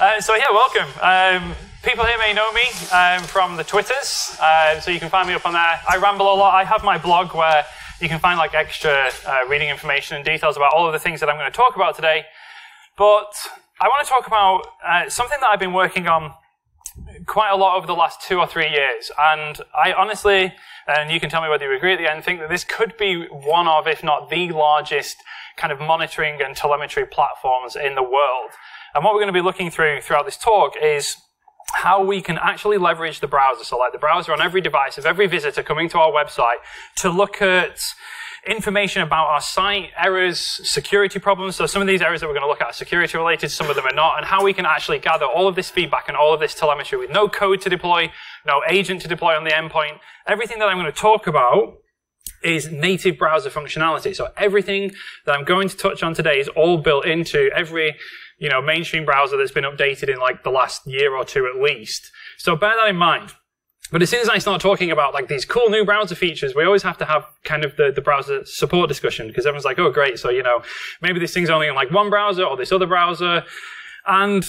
Uh, so yeah, welcome. Um, people here may know me um, from the Twitters, uh, so you can find me up on there. I ramble a lot. I have my blog where you can find like extra uh, reading information and details about all of the things that I'm going to talk about today. But I want to talk about uh, something that I've been working on quite a lot over the last two or three years, and I honestly, and you can tell me whether you agree at the end, think that this could be one of, if not the largest, kind of monitoring and telemetry platforms in the world. And what we're going to be looking through throughout this talk is how we can actually leverage the browser. So like the browser on every device of every visitor coming to our website to look at information about our site, errors, security problems. So some of these areas that we're going to look at are security related, some of them are not, and how we can actually gather all of this feedback and all of this telemetry with no code to deploy, no agent to deploy on the endpoint. Everything that I'm going to talk about is native browser functionality. So everything that I'm going to touch on today is all built into every, you know, mainstream browser that's been updated in like the last year or two at least. So bear that in mind. But as soon as I start talking about like these cool new browser features, we always have to have kind of the, the browser support discussion because everyone's like, oh great, so you know, maybe this thing's only in like one browser or this other browser. And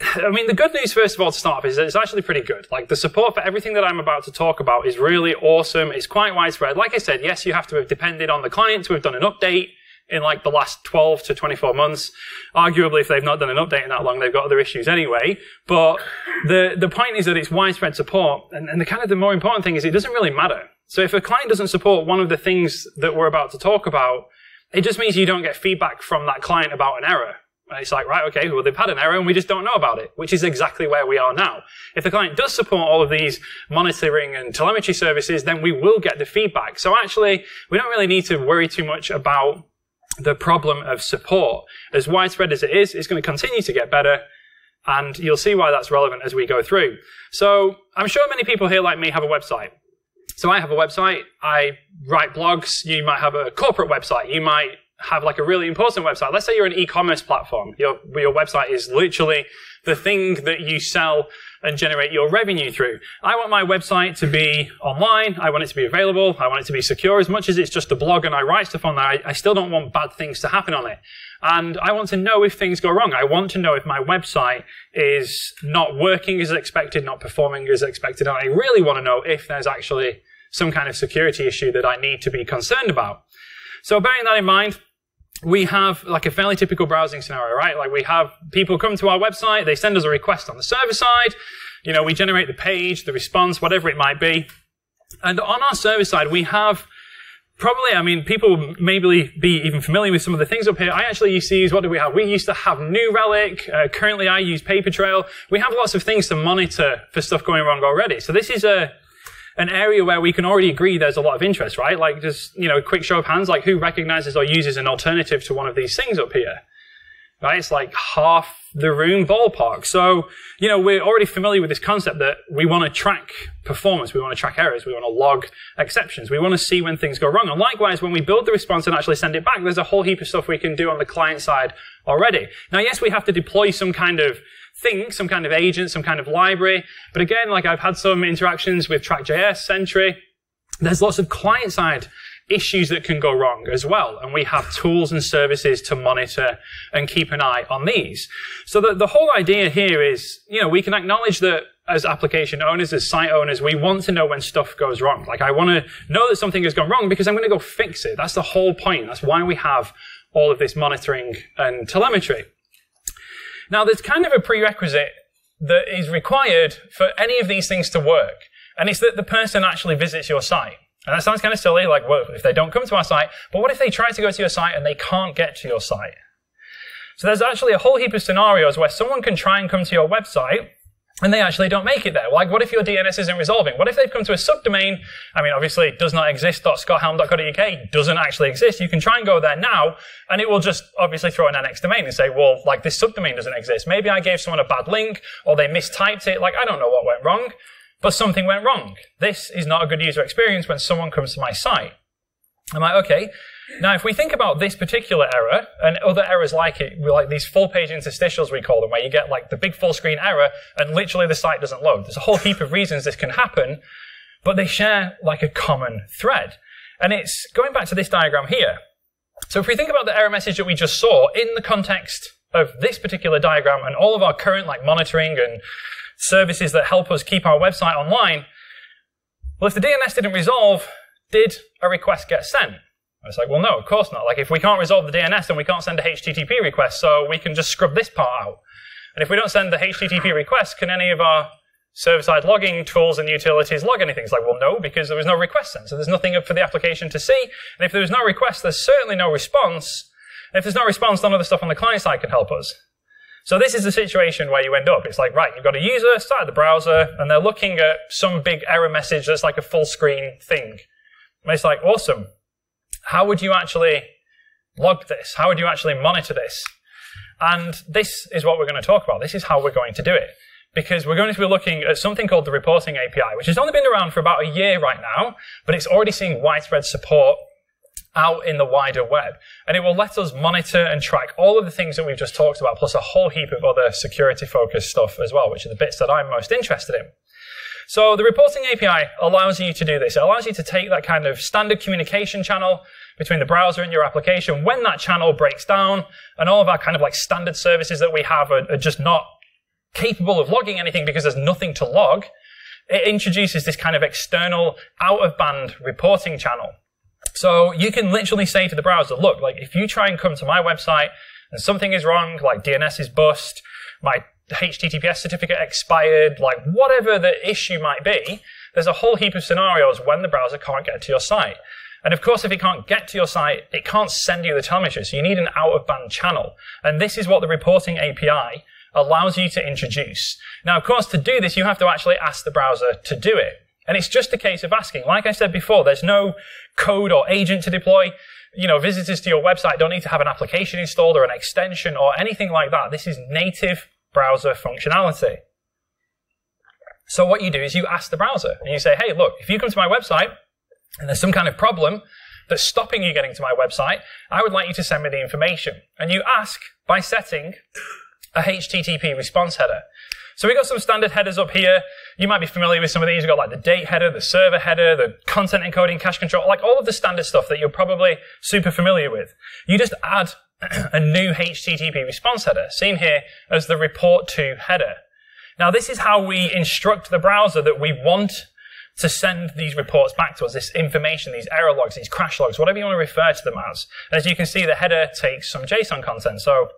I mean, the good news, first of all, to start off, is that it's actually pretty good. Like, the support for everything that I'm about to talk about is really awesome. It's quite widespread. Like I said, yes, you have to have depended on the client to have done an update in like the last 12 to 24 months. Arguably, if they've not done an update in that long, they've got other issues anyway. But the, the point is that it's widespread support. And, and the kind of the more important thing is it doesn't really matter. So if a client doesn't support one of the things that we're about to talk about, it just means you don't get feedback from that client about an error. It's like, right, okay, well, they've had an error and we just don't know about it, which is exactly where we are now. If the client does support all of these monitoring and telemetry services, then we will get the feedback. So actually, we don't really need to worry too much about the problem of support. As widespread as it is, it's going to continue to get better. And you'll see why that's relevant as we go through. So I'm sure many people here like me have a website. So I have a website. I write blogs. You might have a corporate website. You might have like a really important website. Let's say you're an e-commerce platform. Your, your website is literally the thing that you sell and generate your revenue through. I want my website to be online. I want it to be available. I want it to be secure as much as it's just a blog and I write stuff on there. I, I still don't want bad things to happen on it. And I want to know if things go wrong. I want to know if my website is not working as expected, not performing as expected. And I really want to know if there's actually some kind of security issue that I need to be concerned about. So bearing that in mind, we have like a fairly typical browsing scenario, right? Like we have people come to our website, they send us a request on the server side, you know, we generate the page, the response, whatever it might be. And on our server side, we have probably, I mean, people maybe be even familiar with some of the things up here. I actually used to use, what do we have? We used to have New Relic. Uh, currently I use Papertrail. We have lots of things to monitor for stuff going wrong already. So this is a, an area where we can already agree there's a lot of interest, right? Like just, you know, quick show of hands, like who recognizes or uses an alternative to one of these things up here? Right? It's like half the room ballpark. So, you know, we're already familiar with this concept that we want to track performance, we want to track errors, we want to log exceptions, we want to see when things go wrong. And likewise, when we build the response and actually send it back, there's a whole heap of stuff we can do on the client side already. Now, yes, we have to deploy some kind of thing, some kind of agent, some kind of library. But again, like I've had some interactions with TrackJS, Sentry. There's lots of client side issues that can go wrong as well. And we have tools and services to monitor and keep an eye on these. So the, the whole idea here is, you know, we can acknowledge that as application owners, as site owners, we want to know when stuff goes wrong. Like I want to know that something has gone wrong because I'm going to go fix it. That's the whole point. That's why we have all of this monitoring and telemetry. Now, there's kind of a prerequisite that is required for any of these things to work, and it's that the person actually visits your site. And that sounds kind of silly, like, well, if they don't come to our site, but what if they try to go to your site and they can't get to your site? So there's actually a whole heap of scenarios where someone can try and come to your website, and they actually don't make it there. Like, what if your DNS isn't resolving? What if they've come to a subdomain? I mean, obviously, it does not exist. .scotthelme.co.uk doesn't actually exist. You can try and go there now, and it will just obviously throw an NX domain and say, well, like, this subdomain doesn't exist. Maybe I gave someone a bad link, or they mistyped it. Like, I don't know what went wrong, but something went wrong. This is not a good user experience when someone comes to my site. I'm like, okay, now, if we think about this particular error and other errors like it, like these full page interstitials we call them, where you get like the big full screen error and literally the site doesn't load. There's a whole heap of reasons this can happen, but they share like a common thread. And it's going back to this diagram here. So if we think about the error message that we just saw in the context of this particular diagram and all of our current like monitoring and services that help us keep our website online, well, if the DNS didn't resolve, did a request get sent? It's like, well, no, of course not. Like, if we can't resolve the DNS, then we can't send a HTTP request, so we can just scrub this part out. And if we don't send the HTTP request, can any of our server-side logging tools and utilities log anything? It's like, well, no, because there was no request sent. So there's nothing for the application to see. And if there's no request, there's certainly no response. And if there's no response, none of the stuff on the client side can help us. So this is the situation where you end up. It's like, right, you've got a user, started the browser, and they're looking at some big error message that's like a full screen thing. And it's like, awesome. How would you actually log this? How would you actually monitor this? And this is what we're going to talk about. This is how we're going to do it. Because we're going to be looking at something called the reporting API, which has only been around for about a year right now, but it's already seeing widespread support out in the wider web. And it will let us monitor and track all of the things that we've just talked about, plus a whole heap of other security focused stuff as well, which are the bits that I'm most interested in. So the reporting API allows you to do this. It allows you to take that kind of standard communication channel between the browser and your application. When that channel breaks down and all of our kind of like standard services that we have are, are just not capable of logging anything because there's nothing to log, it introduces this kind of external out of band reporting channel. So you can literally say to the browser, look, like if you try and come to my website and something is wrong, like DNS is bust, my HTTPS certificate expired, like whatever the issue might be, there's a whole heap of scenarios when the browser can't get to your site. And of course, if it can't get to your site, it can't send you the telemetry. So you need an out of band channel. And this is what the reporting API allows you to introduce. Now, of course, to do this, you have to actually ask the browser to do it. And it's just a case of asking. Like I said before, there's no code or agent to deploy. You know, visitors to your website don't need to have an application installed or an extension or anything like that. This is native browser functionality. So what you do is you ask the browser and you say, hey, look, if you come to my website and there's some kind of problem that's stopping you getting to my website, I would like you to send me the information. And you ask by setting a HTTP response header. So we've got some standard headers up here. You might be familiar with some of these. You've got like the date header, the server header, the content encoding, cache control, like all of the standard stuff that you're probably super familiar with. You just add a new HTTP response header, seen here as the report to header. Now, this is how we instruct the browser that we want to send these reports back to us, this information, these error logs, these crash logs, whatever you want to refer to them as. As you can see, the header takes some JSON content. So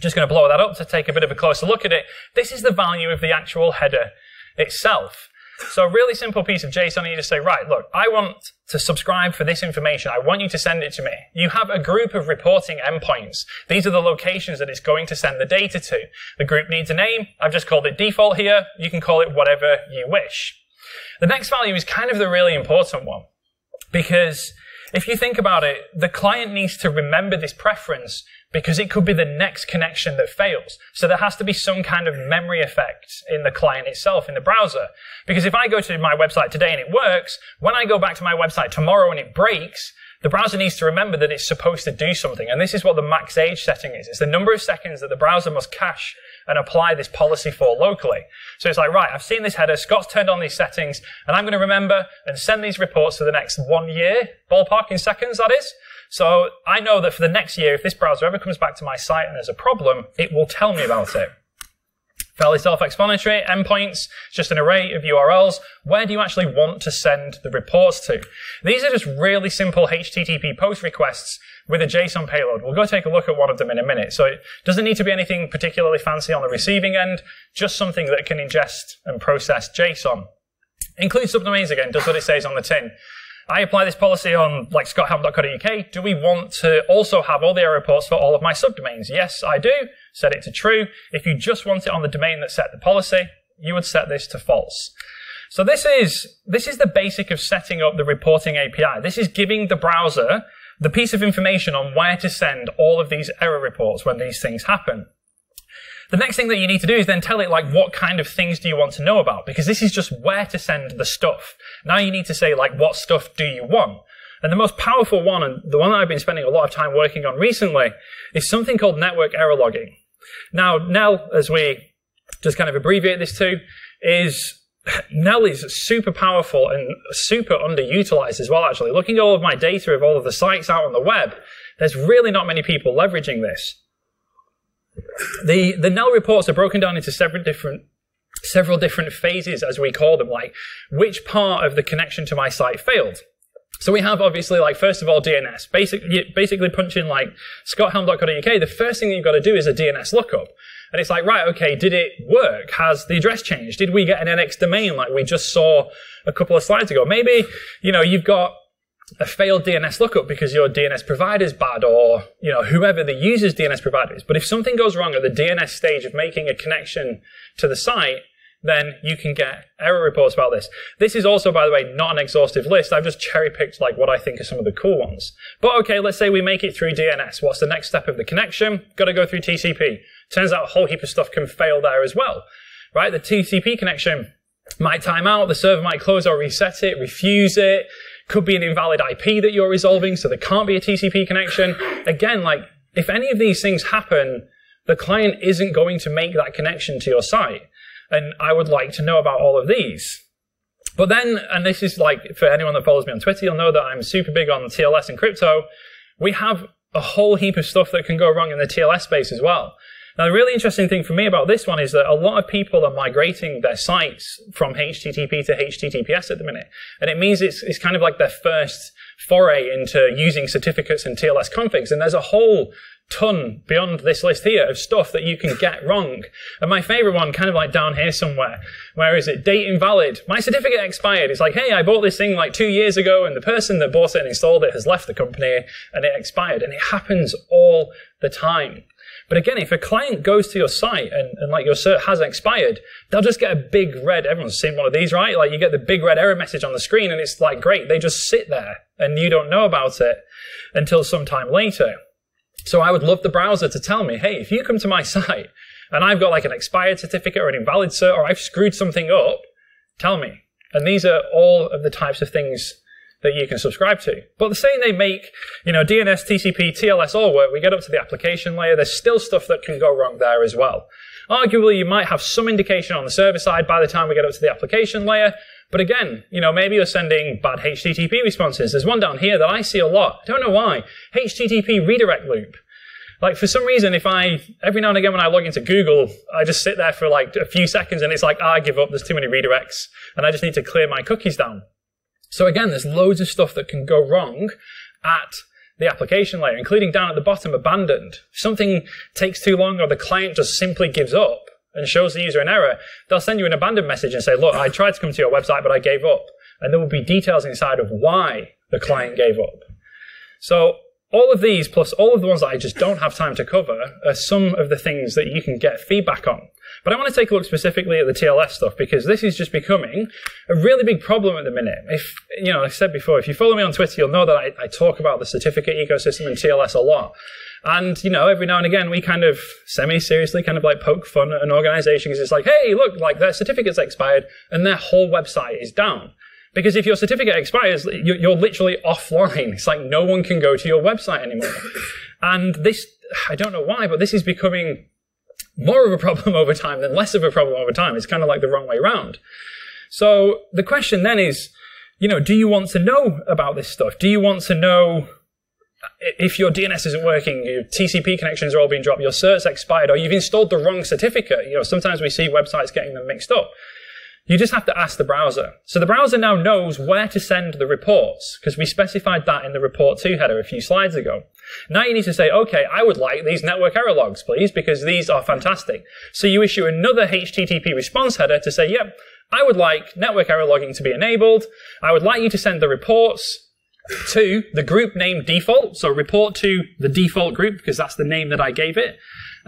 just going to blow that up to take a bit of a closer look at it. This is the value of the actual header itself. So a really simple piece of JSON, you just say, right, look, I want to subscribe for this information. I want you to send it to me. You have a group of reporting endpoints. These are the locations that it's going to send the data to. The group needs a name. I've just called it default here. You can call it whatever you wish. The next value is kind of the really important one because if you think about it, the client needs to remember this preference because it could be the next connection that fails. So there has to be some kind of memory effect in the client itself, in the browser. Because if I go to my website today and it works, when I go back to my website tomorrow and it breaks, the browser needs to remember that it's supposed to do something. And this is what the max age setting is. It's the number of seconds that the browser must cache and apply this policy for locally. So it's like, right, I've seen this header, Scott's turned on these settings, and I'm going to remember and send these reports for the next one year, ballpark in seconds, that is. So I know that for the next year, if this browser ever comes back to my site and there's a problem, it will tell me about it. Fairly self-explanatory. Endpoints, just an array of URLs. Where do you actually want to send the reports to? These are just really simple HTTP post requests with a JSON payload. We'll go take a look at one of them in a minute. So it doesn't need to be anything particularly fancy on the receiving end, just something that can ingest and process JSON. Include subdomains again, does what it says on the tin. I apply this policy on like scotthelme.co.uk. Do we want to also have all the error reports for all of my subdomains? Yes, I do. Set it to true. If you just want it on the domain that set the policy, you would set this to false. So this is, this is the basic of setting up the reporting API. This is giving the browser the piece of information on where to send all of these error reports when these things happen. The next thing that you need to do is then tell it like what kind of things do you want to know about because this is just where to send the stuff. Now you need to say like what stuff do you want? And the most powerful one and the one that I've been spending a lot of time working on recently is something called network error logging. Now, NEL, as we just kind of abbreviate this to, is NEL is super powerful and super underutilized as well, actually. Looking at all of my data of all of the sites out on the web, there's really not many people leveraging this. The, the NEL reports are broken down into several different several different phases, as we call them, like which part of the connection to my site failed. So we have obviously like first of all DNS. Basic, basically punch in like scotthelme.co.uk. The first thing you've got to do is a DNS lookup. And it's like, right, okay, did it work? Has the address changed? Did we get an NX domain like we just saw a couple of slides ago? Maybe, you know, you've got a failed DNS lookup because your DNS provider is bad or, you know, whoever the user's DNS provider is. But if something goes wrong at the DNS stage of making a connection to the site, then you can get error reports about this. This is also, by the way, not an exhaustive list. I've just cherry picked like what I think are some of the cool ones. But okay, let's say we make it through DNS. What's the next step of the connection? Got to go through TCP. Turns out a whole heap of stuff can fail there as well, right? The TCP connection might time out, the server might close or reset it, refuse it. Could be an invalid IP that you're resolving, so there can't be a TCP connection. Again, like if any of these things happen, the client isn't going to make that connection to your site. And I would like to know about all of these. But then, and this is like for anyone that follows me on Twitter, you'll know that I'm super big on TLS and crypto. We have a whole heap of stuff that can go wrong in the TLS space as well. Now, the really interesting thing for me about this one is that a lot of people are migrating their sites from HTTP to HTTPS at the minute. And it means it's, it's kind of like their first foray into using certificates and TLS configs. And there's a whole ton beyond this list here of stuff that you can get wrong. And my favorite one, kind of like down here somewhere, where is it? Date invalid. My certificate expired. It's like, hey, I bought this thing like two years ago and the person that bought it and installed it has left the company and it expired. And it happens all the time. But again, if a client goes to your site and, and like your cert has expired, they'll just get a big red, everyone's seen one of these, right? Like you get the big red error message on the screen and it's like, great, they just sit there and you don't know about it until sometime later. So I would love the browser to tell me, hey, if you come to my site and I've got like an expired certificate or an invalid cert or I've screwed something up, tell me. And these are all of the types of things that you can subscribe to. But the same they make, you know, DNS, TCP, TLS all work, we get up to the application layer, there's still stuff that can go wrong there as well. Arguably, you might have some indication on the server side by the time we get up to the application layer. But again, you know, maybe you're sending bad HTTP responses. There's one down here that I see a lot. I don't know why. HTTP redirect loop. Like for some reason, if I, every now and again when I log into Google, I just sit there for like a few seconds and it's like, ah, I give up, there's too many redirects and I just need to clear my cookies down. So again, there's loads of stuff that can go wrong at the application layer, including down at the bottom, abandoned. If something takes too long or the client just simply gives up and shows the user an error, they'll send you an abandoned message and say, look, I tried to come to your website, but I gave up. And there will be details inside of why the client gave up. So all of these, plus all of the ones that I just don't have time to cover, are some of the things that you can get feedback on. But I want to take a look specifically at the TLS stuff because this is just becoming a really big problem at the minute. If, you know, I said before, if you follow me on Twitter, you'll know that I, I talk about the certificate ecosystem and TLS a lot. And, you know, every now and again, we kind of semi-seriously kind of like poke fun at an organization because it's like, hey, look, like their certificate's expired and their whole website is down. Because if your certificate expires, you're literally offline. It's like no one can go to your website anymore. And this, I don't know why, but this is becoming more of a problem over time than less of a problem over time. It's kind of like the wrong way around. So the question then is, you know, do you want to know about this stuff? Do you want to know if your DNS isn't working, your TCP connections are all being dropped, your cert's expired, or you've installed the wrong certificate? You know, sometimes we see websites getting them mixed up. You just have to ask the browser. So the browser now knows where to send the reports, because we specified that in the report to header a few slides ago. Now you need to say, okay, I would like these network error logs, please, because these are fantastic. So you issue another HTTP response header to say, yep, I would like network error logging to be enabled. I would like you to send the reports to the group name default. So report to the default group because that's the name that I gave it.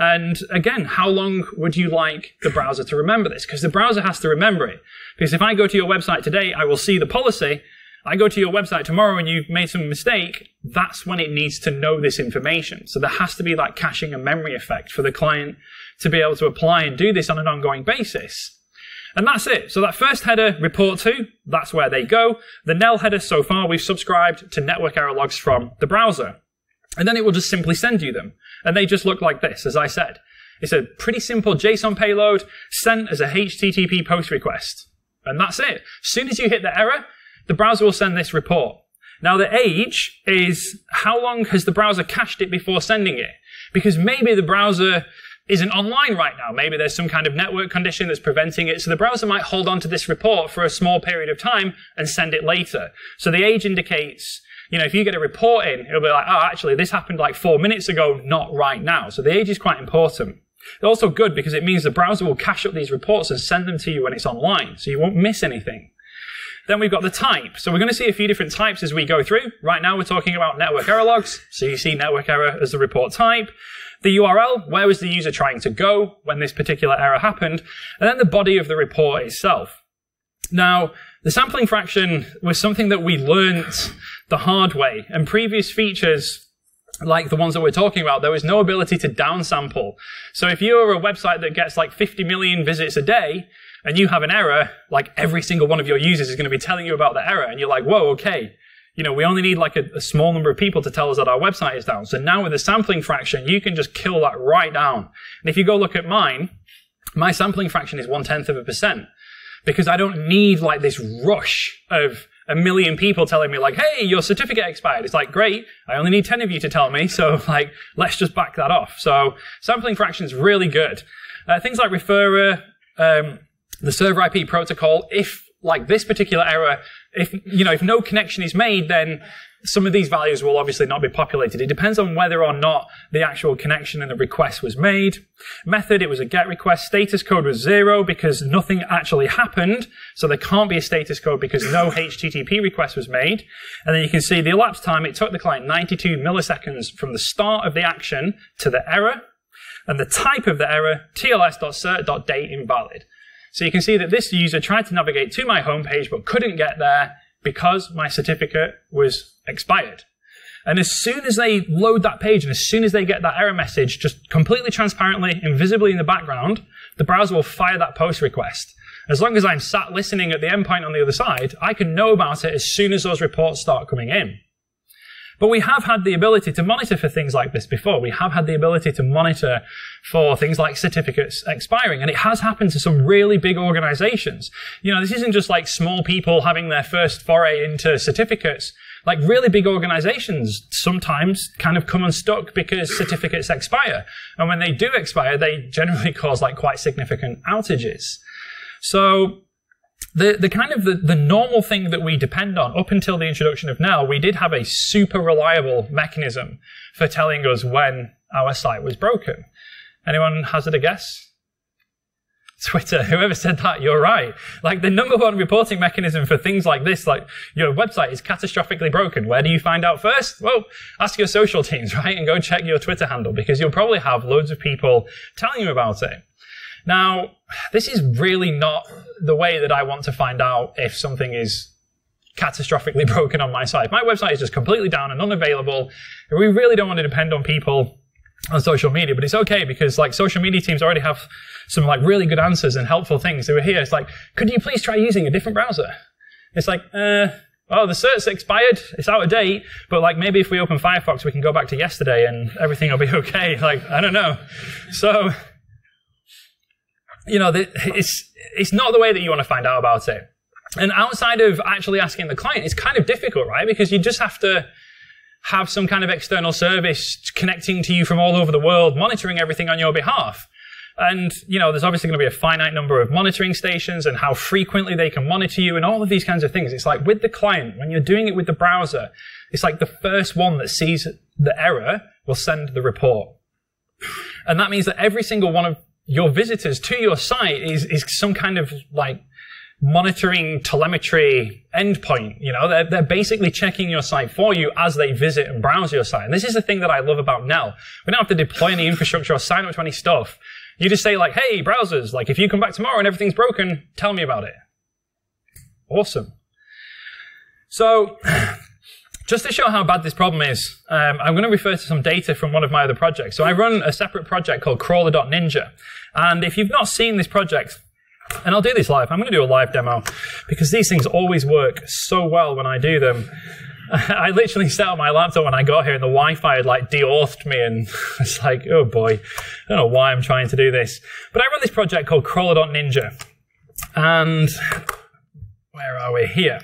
And again, how long would you like the browser to remember this? Because the browser has to remember it. Because if I go to your website today, I will see the policy I go to your website tomorrow and you've made some mistake, that's when it needs to know this information. So there has to be that caching and memory effect for the client to be able to apply and do this on an ongoing basis. And that's it. So that first header, report to, that's where they go. The NEL header, so far we've subscribed to network error logs from the browser. And then it will just simply send you them. And they just look like this, as I said. It's a pretty simple JSON payload sent as a HTTP post request. And that's it. As soon as you hit the error, the browser will send this report. Now the age is how long has the browser cached it before sending it? Because maybe the browser isn't online right now. Maybe there's some kind of network condition that's preventing it. So the browser might hold on to this report for a small period of time and send it later. So the age indicates, you know, if you get a report in, it'll be like, oh, actually, this happened like four minutes ago, not right now. So the age is quite important. It's also good because it means the browser will cache up these reports and send them to you when it's online, so you won't miss anything. Then we've got the type. So we're going to see a few different types as we go through. Right now we're talking about network error logs. So you see network error as the report type. The URL, where was the user trying to go when this particular error happened? And then the body of the report itself. Now, the sampling fraction was something that we learnt the hard way, and previous features like the ones that we're talking about, there was no ability to downsample. So if you're a website that gets like 50 million visits a day, and you have an error, like every single one of your users is going to be telling you about the error, and you're like, whoa, okay. You know, we only need like a, a small number of people to tell us that our website is down. So now with the sampling fraction, you can just kill that right down. And if you go look at mine, my sampling fraction is one tenth of a percent because I don't need like this rush of a million people telling me like, hey, your certificate expired. It's like, great. I only need 10 of you to tell me. So like, let's just back that off. So sampling fraction is really good. Uh, things like referrer, um, the server IP protocol, if like this particular error, if, you know, if no connection is made, then some of these values will obviously not be populated. It depends on whether or not the actual connection and the request was made. Method, it was a GET request. Status code was zero because nothing actually happened. So there can't be a status code because no HTTP request was made. And then you can see the elapsed time. It took the client 92 milliseconds from the start of the action to the error. And the type of the error, tls.cert.date invalid. So you can see that this user tried to navigate to my homepage but couldn't get there because my certificate was expired. And as soon as they load that page and as soon as they get that error message, just completely transparently, invisibly in the background, the browser will fire that post request. As long as I'm sat listening at the endpoint on the other side, I can know about it as soon as those reports start coming in. But we have had the ability to monitor for things like this before. We have had the ability to monitor for things like certificates expiring. And it has happened to some really big organizations. You know, this isn't just like small people having their first foray into certificates. Like really big organizations sometimes kind of come unstuck because certificates expire. And when they do expire, they generally cause like quite significant outages. So the, the kind of the, the normal thing that we depend on up until the introduction of NEL, we did have a super reliable mechanism for telling us when our site was broken. Anyone hazard a guess? Twitter, whoever said that, you're right. Like the number one reporting mechanism for things like this, like your website is catastrophically broken. Where do you find out first? Well, ask your social teams, right? And go check your Twitter handle because you'll probably have loads of people telling you about it. Now, this is really not the way that I want to find out if something is catastrophically broken on my site. My website is just completely down and unavailable. We really don't want to depend on people on social media, but it's okay because like social media teams already have some like really good answers and helpful things. They were here. It's like, could you please try using a different browser? It's like, uh, oh, the cert's expired. It's out of date. But like maybe if we open Firefox, we can go back to yesterday and everything will be okay. Like, I don't know. So you know, it's, it's not the way that you want to find out about it. And outside of actually asking the client, it's kind of difficult, right? Because you just have to have some kind of external service connecting to you from all over the world, monitoring everything on your behalf. And, you know, there's obviously going to be a finite number of monitoring stations and how frequently they can monitor you and all of these kinds of things. It's like with the client, when you're doing it with the browser, it's like the first one that sees the error will send the report. And that means that every single one of your visitors to your site is, is some kind of like monitoring telemetry endpoint. You know, they're, they're basically checking your site for you as they visit and browse your site. And this is the thing that I love about NEL. We don't have to deploy any infrastructure or sign up to any stuff. You just say like, hey, browsers, like if you come back tomorrow and everything's broken, tell me about it. Awesome. So just to show how bad this problem is, um, I'm going to refer to some data from one of my other projects. So I run a separate project called crawler.ninja. And if you've not seen this project, and I'll do this live, I'm going to do a live demo because these things always work so well when I do them. I literally set up my laptop when I got here and the Wi-Fi had like de-authed me and it's like, oh boy, I don't know why I'm trying to do this. But I run this project called crawler.ninja. And where are we? Here.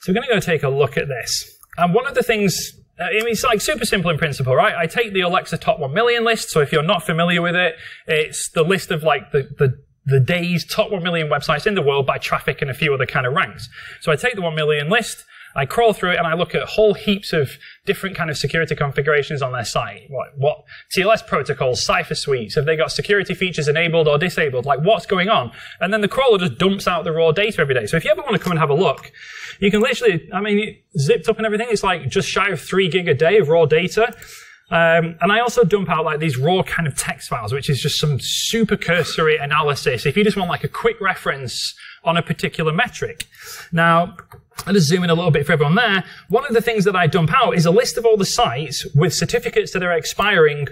So we're going to go take a look at this. And one of the things Uh, I mean, it's like super simple in principle, right? I take the Alexa top 1 million list. So if you're not familiar with it, it's the list of like the, the, the day's top 1 million websites in the world by traffic and a few other kind of ranks. So I take the 1 million list, I crawl through it and I look at whole heaps of different kind of security configurations on their site. What, what TLS protocols, cipher suites, have they got security features enabled or disabled? Like what's going on? And then the crawler just dumps out the raw data every day. So if you ever want to come and have a look, you can literally, I mean, zipped up and everything, it's like just shy of three gig a day of raw data. Um, and I also dump out like these raw kind of text files, which is just some super cursory analysis. If you just want like a quick reference on a particular metric. Now, I'll just zoom in a little bit for everyone there. One of the things that I dump out is a list of all the sites with certificates that are expiring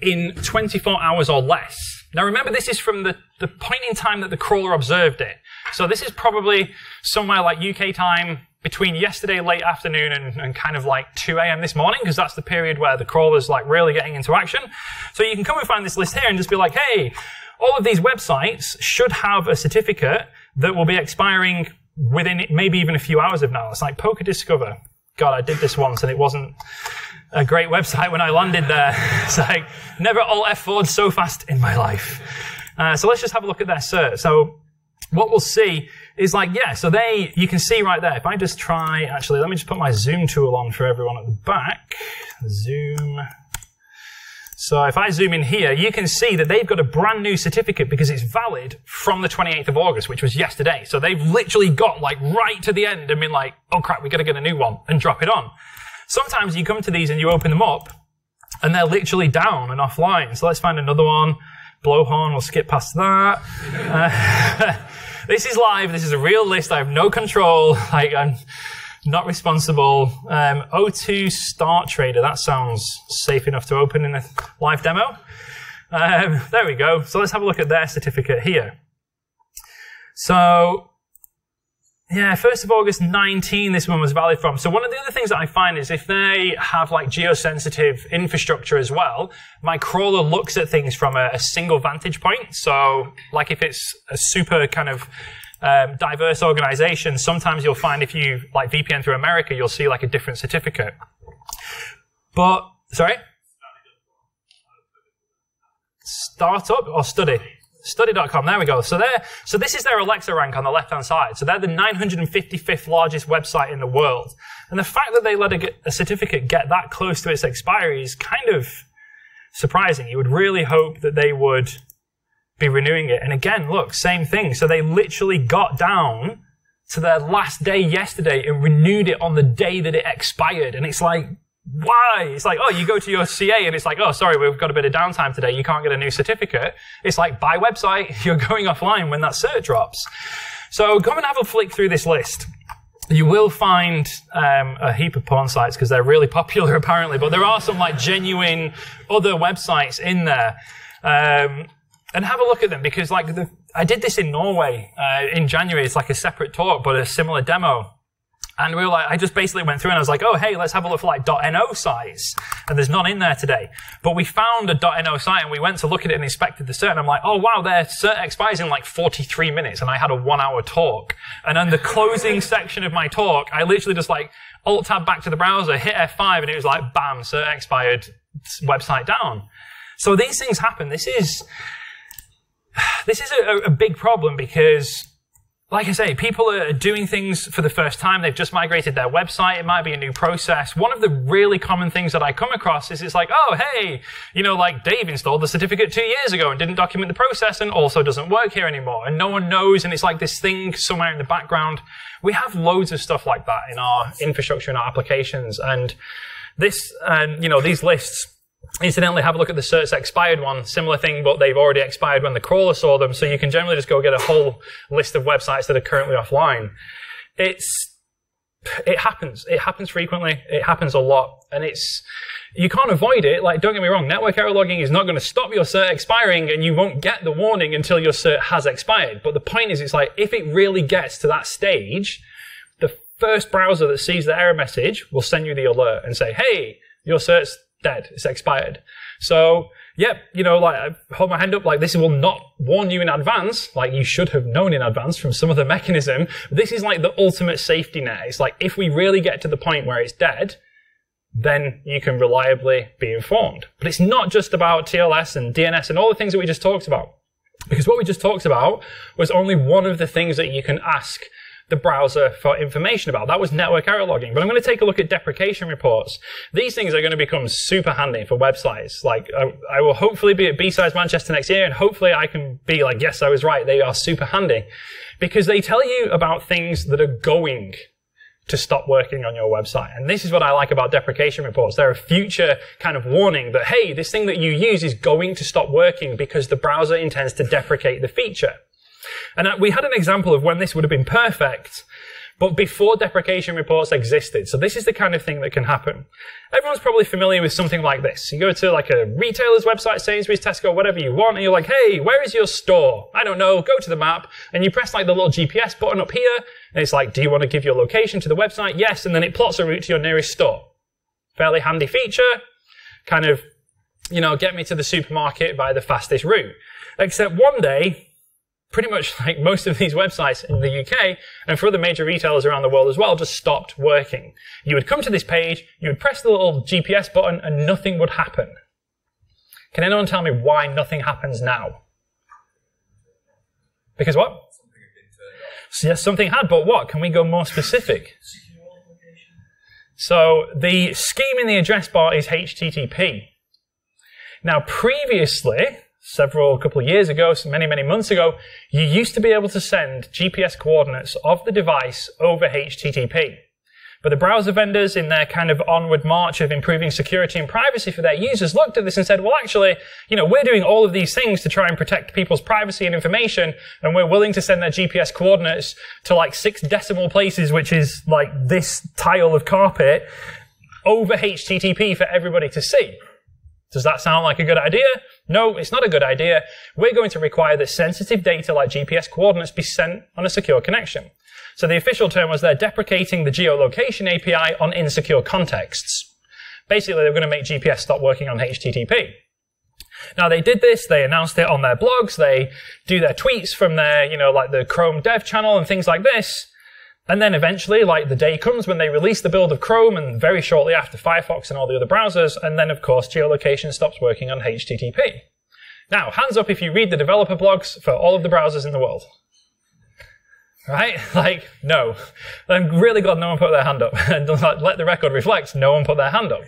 in 24 hours or less. Now remember, this is from the, the point in time that the crawler observed it. So this is probably somewhere like UK time between yesterday late afternoon and, and kind of like 2 a.m. this morning, because that's the period where the crawler's like really getting into action. So you can come and find this list here and just be like, hey, all of these websites should have a certificate that will be expiring within maybe even a few hours of now. It's like Poker Discover. God, I did this once and it wasn't a great website when I landed there. it's like never alt F4 so fast in my life. Uh, so let's just have a look at their cert. So what we'll see is like, yeah, so they, you can see right there. If I just try, actually, let me just put my zoom tool on for everyone at the back. Zoom. So if I zoom in here, you can see that they've got a brand new certificate because it's valid from the 28th of August, which was yesterday. So they've literally got like right to the end and been like, oh crap, we gotta get a new one and drop it on. Sometimes you come to these and you open them up and they're literally down and offline. So let's find another one. Blowhorn, we'll skip past that. Uh, this is live. This is a real list. I have no control. Like, I'm not responsible. Um, O2 Start Trader. That sounds safe enough to open in a live demo. Um, there we go. So let's have a look at their certificate here. So yeah, 1st of August 19, this one was valid from. So one of the other things that I find is if they have like geosensitive infrastructure as well, my crawler looks at things from a, a single vantage point. So like if it's a super kind of um, diverse organization, sometimes you'll find if you like VPN through America, you'll see like a different certificate. But, sorry? Startup or study? Study.com, there we go. So there, so this is their Alexa rank on the left-hand side. So they're the 955th largest website in the world. And the fact that they let a, a certificate get that close to its expiry is kind of surprising. You would really hope that they would be renewing it. And again, look, same thing. So they literally got down to their last day yesterday and renewed it on the day that it expired. And it's like, why? It's like, oh, you go to your CA and it's like, oh, sorry, we've got a bit of downtime today. You can't get a new certificate. It's like, bye website, you're going offline when that cert drops. So come and have a flick through this list. You will find um, a heap of porn sites because they're really popular apparently, but there are some like genuine other websites in there. Um, and have a look at them because like the, I did this in Norway uh, in January. It's like a separate talk, but a similar demo. And we were like, I just basically went through and I was like, oh, hey, let's have a look for like .no sites. And there's none in there today. But we found a .no site and we went to look at it and inspected the cert. And I'm like, oh, wow, their cert expires in like 43 minutes. And I had a one hour talk. And then the closing section of my talk, I literally just like alt tab back to the browser, hit F5, and it was like, bam, cert expired, website down. So these things happen. This is, this is a, a big problem because like I say, people are doing things for the first time. They've just migrated their website. It might be a new process. One of the really common things that I come across is it's like, oh, hey, you know, like Dave installed the certificate two years ago and didn't document the process and also doesn't work here anymore. And no one knows. And it's like this thing somewhere in the background. We have loads of stuff like that in our infrastructure and our applications. And this, and, you know, these lists, Incidentally, have a look at the certs expired one. Similar thing, but they've already expired when the crawler saw them. So you can generally just go get a whole list of websites that are currently offline. It's, it happens. It happens frequently. It happens a lot. And it's, you can't avoid it. Like, don't get me wrong. Network error logging is not going to stop your cert expiring and you won't get the warning until your cert has expired. But the point is, it's like, if it really gets to that stage, the first browser that sees the error message will send you the alert and say, hey, your cert's dead. It's expired. So, yeah, you know, like, I hold my hand up, like, this will not warn you in advance, like, you should have known in advance from some of the mechanism. This is like the ultimate safety net. It's like, if we really get to the point where it's dead, then you can reliably be informed. But it's not just about TLS and DNS and all the things that we just talked about. Because what we just talked about was only one of the things that you can ask the browser for information about. That was network error logging. But I'm going to take a look at deprecation reports. These things are going to become super handy for websites. Like, I, I will hopefully be at B-Sides Manchester next year, and hopefully I can be like, yes, I was right. They are super handy. Because they tell you about things that are going to stop working on your website. And this is what I like about deprecation reports. They're a future kind of warning that, hey, this thing that you use is going to stop working because the browser intends to deprecate the feature. And uh, we had an example of when this would have been perfect, but before deprecation reports existed. So this is the kind of thing that can happen. Everyone's probably familiar with something like this. You go to like a retailer's website, Sainsbury's, Tesco, whatever you want, and you're like, hey, where is your store? I don't know. Go to the map, and you press like the little GPS button up here, and it's like, do you want to give your location to the website? Yes, and then it plots a route to your nearest store. Fairly handy feature. Kind of, you know, get me to the supermarket by the fastest route. Except one day, pretty much like most of these websites in the UK and for other major retailers around the world as well just stopped working. You would come to this page, you would press the little GPS button and nothing would happen. Can anyone tell me why nothing happens now? Because what? So yes, something had, but what? Can we go more specific? So the scheme in the address bar is HTTP. Now previously, several couple of years ago, many, many months ago, you used to be able to send GPS coordinates of the device over HTTP. But the browser vendors, in their kind of onward march of improving security and privacy for their users, looked at this and said, well, actually, you know, we're doing all of these things to try and protect people's privacy and information, and we're willing to send their GPS coordinates to like six decimal places, which is like this tile of carpet, over HTTP for everybody to see. Does that sound like a good idea? No, it's not a good idea. We're going to require that sensitive data like GPS coordinates be sent on a secure connection. So the official term was they're deprecating the geolocation API on insecure contexts. Basically, they're going to make GPS stop working on HTTP. Now they did this, they announced it on their blogs, they do their tweets from their, you know, like the Chrome dev channel and things like this. And then eventually, like the day comes when they release the build of Chrome and very shortly after Firefox and all the other browsers, and then of course geolocation stops working on HTTP. Now, hands up if you read the developer blogs for all of the browsers in the world. Right? Like, no. I'm really glad no one put their hand up. and let the record reflect, no one put their hand up.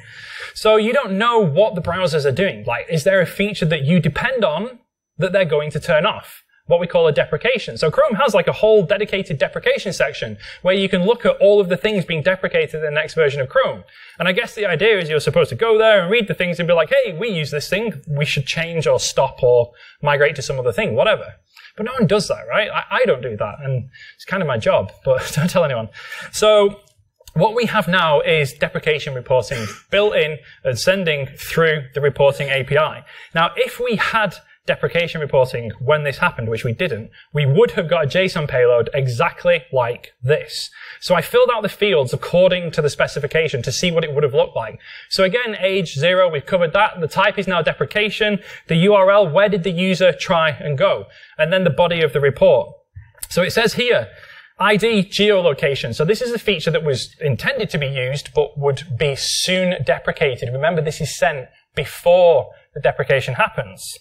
So you don't know what the browsers are doing. Like, is there a feature that you depend on that they're going to turn off? What we call a deprecation. So Chrome has like a whole dedicated deprecation section where you can look at all of the things being deprecated in the next version of Chrome. And I guess the idea is you're supposed to go there and read the things and be like, hey, we use this thing. We should change or stop or migrate to some other thing, whatever. But no one does that, right? I, I don't do that. And it's kind of my job, but don't tell anyone. So what we have now is deprecation reporting built in and sending through the reporting API. Now, if we had deprecation reporting when this happened, which we didn't, we would have got a JSON payload exactly like this. So I filled out the fields according to the specification to see what it would have looked like. So again, age zero, we've covered that. The type is now deprecation. The URL, where did the user try and go? And then the body of the report. So it says here, ID geolocation. So this is a feature that was intended to be used, but would be soon deprecated. Remember, this is sent before the deprecation happens.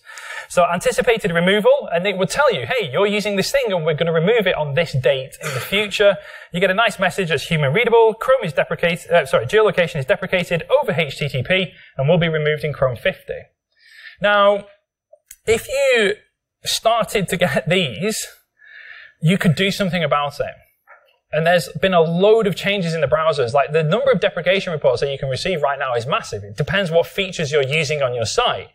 So anticipated removal, and it would tell you, hey, you're using this thing and we're going to remove it on this date in the future. You get a nice message that's human readable. Chrome is deprecated, uh, sorry, geolocation is deprecated over HTTP and will be removed in Chrome 50. Now, if you started to get these, you could do something about it. And there's been a load of changes in the browsers. Like the number of deprecation reports that you can receive right now is massive. It depends what features you're using on your site.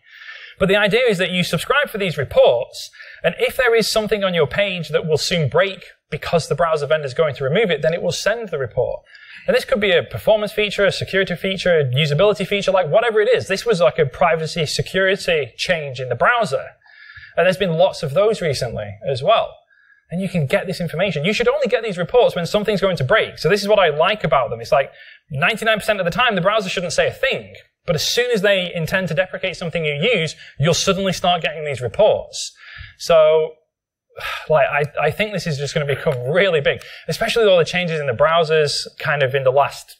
But the idea is that you subscribe for these reports, and if there is something on your page that will soon break because the browser vendor is going to remove it, then it will send the report. And this could be a performance feature, a security feature, a usability feature, like whatever it is. This was like a privacy security change in the browser. And there's been lots of those recently as well and you can get this information. You should only get these reports when something's going to break. So this is what I like about them. It's like 99% of the time, the browser shouldn't say a thing. But as soon as they intend to deprecate something you use, you'll suddenly start getting these reports. So, like, I, I think this is just going to become really big, especially with all the changes in the browsers kind of in the last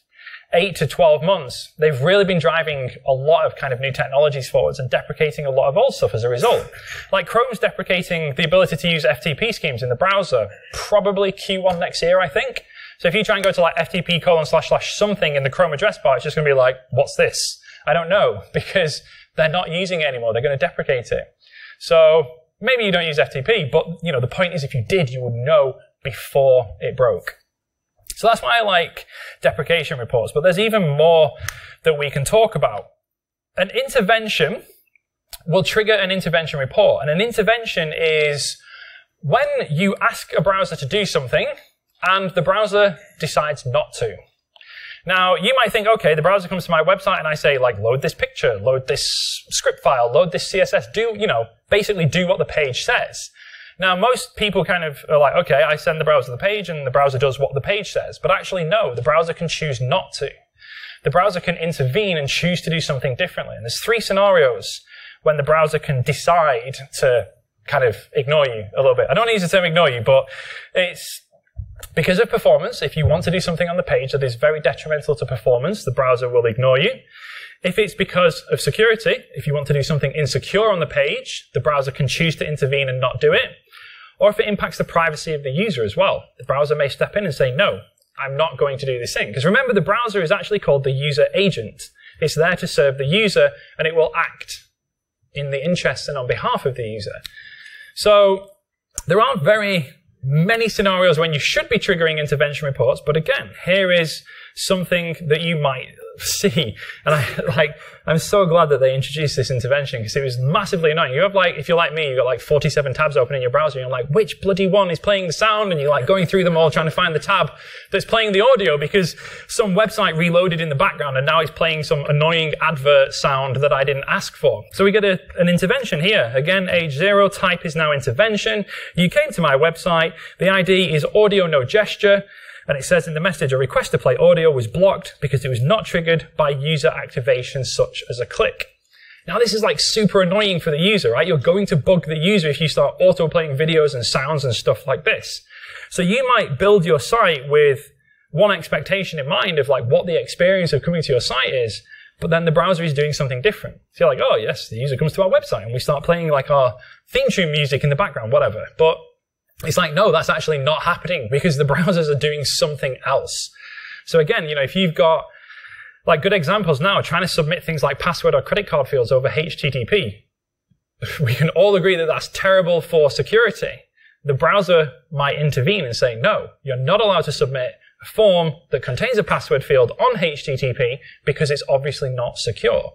eight to 12 months, they've really been driving a lot of kind of new technologies forwards and deprecating a lot of old stuff as a result. Like Chrome's deprecating the ability to use FTP schemes in the browser, probably Q1 next year, I think. So if you try and go to like FTP colon slash slash something in the Chrome address bar, it's just going to be like, what's this? I don't know because they're not using it anymore. They're going to deprecate it. So maybe you don't use FTP, but you know, the point is if you did, you would know before it broke. So that's why I like deprecation reports, but there's even more that we can talk about. An intervention will trigger an intervention report, and an intervention is when you ask a browser to do something and the browser decides not to. Now, you might think, okay, the browser comes to my website and I say, like, load this picture, load this script file, load this CSS, do, you know, basically do what the page says. Now, most people kind of are like, okay, I send the browser the page and the browser does what the page says. But actually, no, the browser can choose not to. The browser can intervene and choose to do something differently. And there's three scenarios when the browser can decide to kind of ignore you a little bit. I don't want to use the term ignore you, but it's because of performance, if you want to do something on the page that is very detrimental to performance, the browser will ignore you. If it's because of security, if you want to do something insecure on the page, the browser can choose to intervene and not do it. Or if it impacts the privacy of the user as well, the browser may step in and say, no, I'm not going to do this thing. Because remember, the browser is actually called the user agent. It's there to serve the user and it will act in the interest and on behalf of the user. So there aren't very many scenarios when you should be triggering intervention reports, but again, here is something that you might see. And I like, I'm so glad that they introduced this intervention because it was massively annoying. You have like, if you're like me, you've got like 47 tabs open in your browser and you're like, which bloody one is playing the sound? And you're like going through them all trying to find the tab that's playing the audio because some website reloaded in the background and now it's playing some annoying advert sound that I didn't ask for. So we get a, an intervention here. Again, age zero type is now intervention. You came to my website. The ID is audio no gesture. And it says in the message, a request to play audio was blocked because it was not triggered by user activation such as a click. Now this is like super annoying for the user, right? You're going to bug the user if you start auto playing videos and sounds and stuff like this. So you might build your site with one expectation in mind of like what the experience of coming to your site is, but then the browser is doing something different. So you're like, oh yes, the user comes to our website and we start playing like our theme tune music in the background, whatever. But it's like, no, that's actually not happening because the browsers are doing something else. So again, you know, if you've got like good examples now, trying to submit things like password or credit card fields over HTTP, we can all agree that that's terrible for security. The browser might intervene and say, no, you're not allowed to submit a form that contains a password field on HTTP because it's obviously not secure.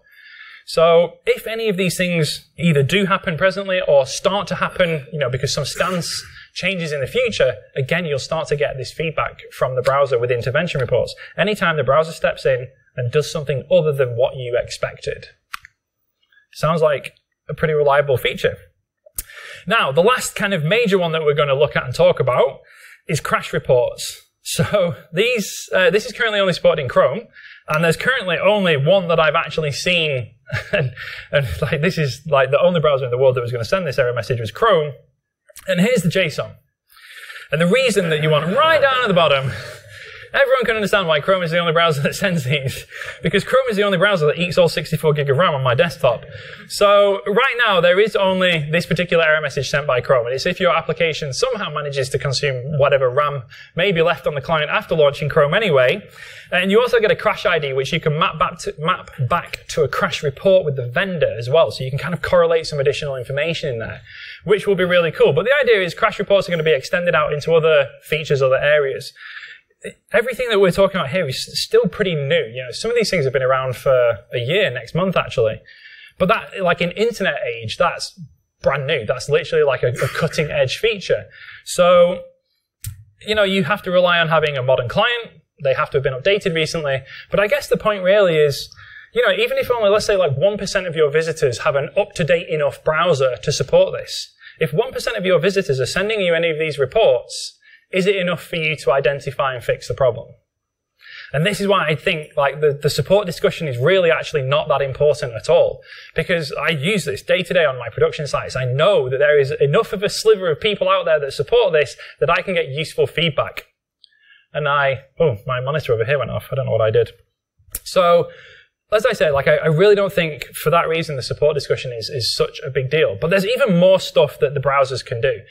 So if any of these things either do happen presently or start to happen, you know, because some stance changes in the future, again, you'll start to get this feedback from the browser with intervention reports. Anytime the browser steps in and does something other than what you expected. Sounds like a pretty reliable feature. Now, the last kind of major one that we're going to look at and talk about is crash reports. So these, uh, this is currently only supported in Chrome, and there's currently only one that I've actually seen, and, and like this is like the only browser in the world that was going to send this error message was Chrome, and here's the JSON. And the reason that you want right down at the bottom, everyone can understand why Chrome is the only browser that sends these. Because Chrome is the only browser that eats all 64 gig of RAM on my desktop. So right now, there is only this particular error message sent by Chrome. And it's if your application somehow manages to consume whatever RAM may be left on the client after launching Chrome anyway. And you also get a crash ID, which you can map back to, map back to a crash report with the vendor as well. So you can kind of correlate some additional information in there which will be really cool. But the idea is crash reports are going to be extended out into other features, other areas. Everything that we're talking about here is still pretty new. You know, some of these things have been around for a year next month, actually. But that, like in internet age, that's brand new. That's literally like a, a cutting edge feature. So, you know, you have to rely on having a modern client. They have to have been updated recently. But I guess the point really is, you know, even if only, let's say like 1% of your visitors have an up-to-date enough browser to support this, if 1% of your visitors are sending you any of these reports, is it enough for you to identify and fix the problem? And this is why I think like the, the support discussion is really actually not that important at all. Because I use this day to day on my production sites. I know that there is enough of a sliver of people out there that support this that I can get useful feedback. And I, oh, my monitor over here went off. I don't know what I did. So as I said, like I, I, really don't think for that reason the support discussion is, is such a big deal. But there's even more stuff that the browsers can do.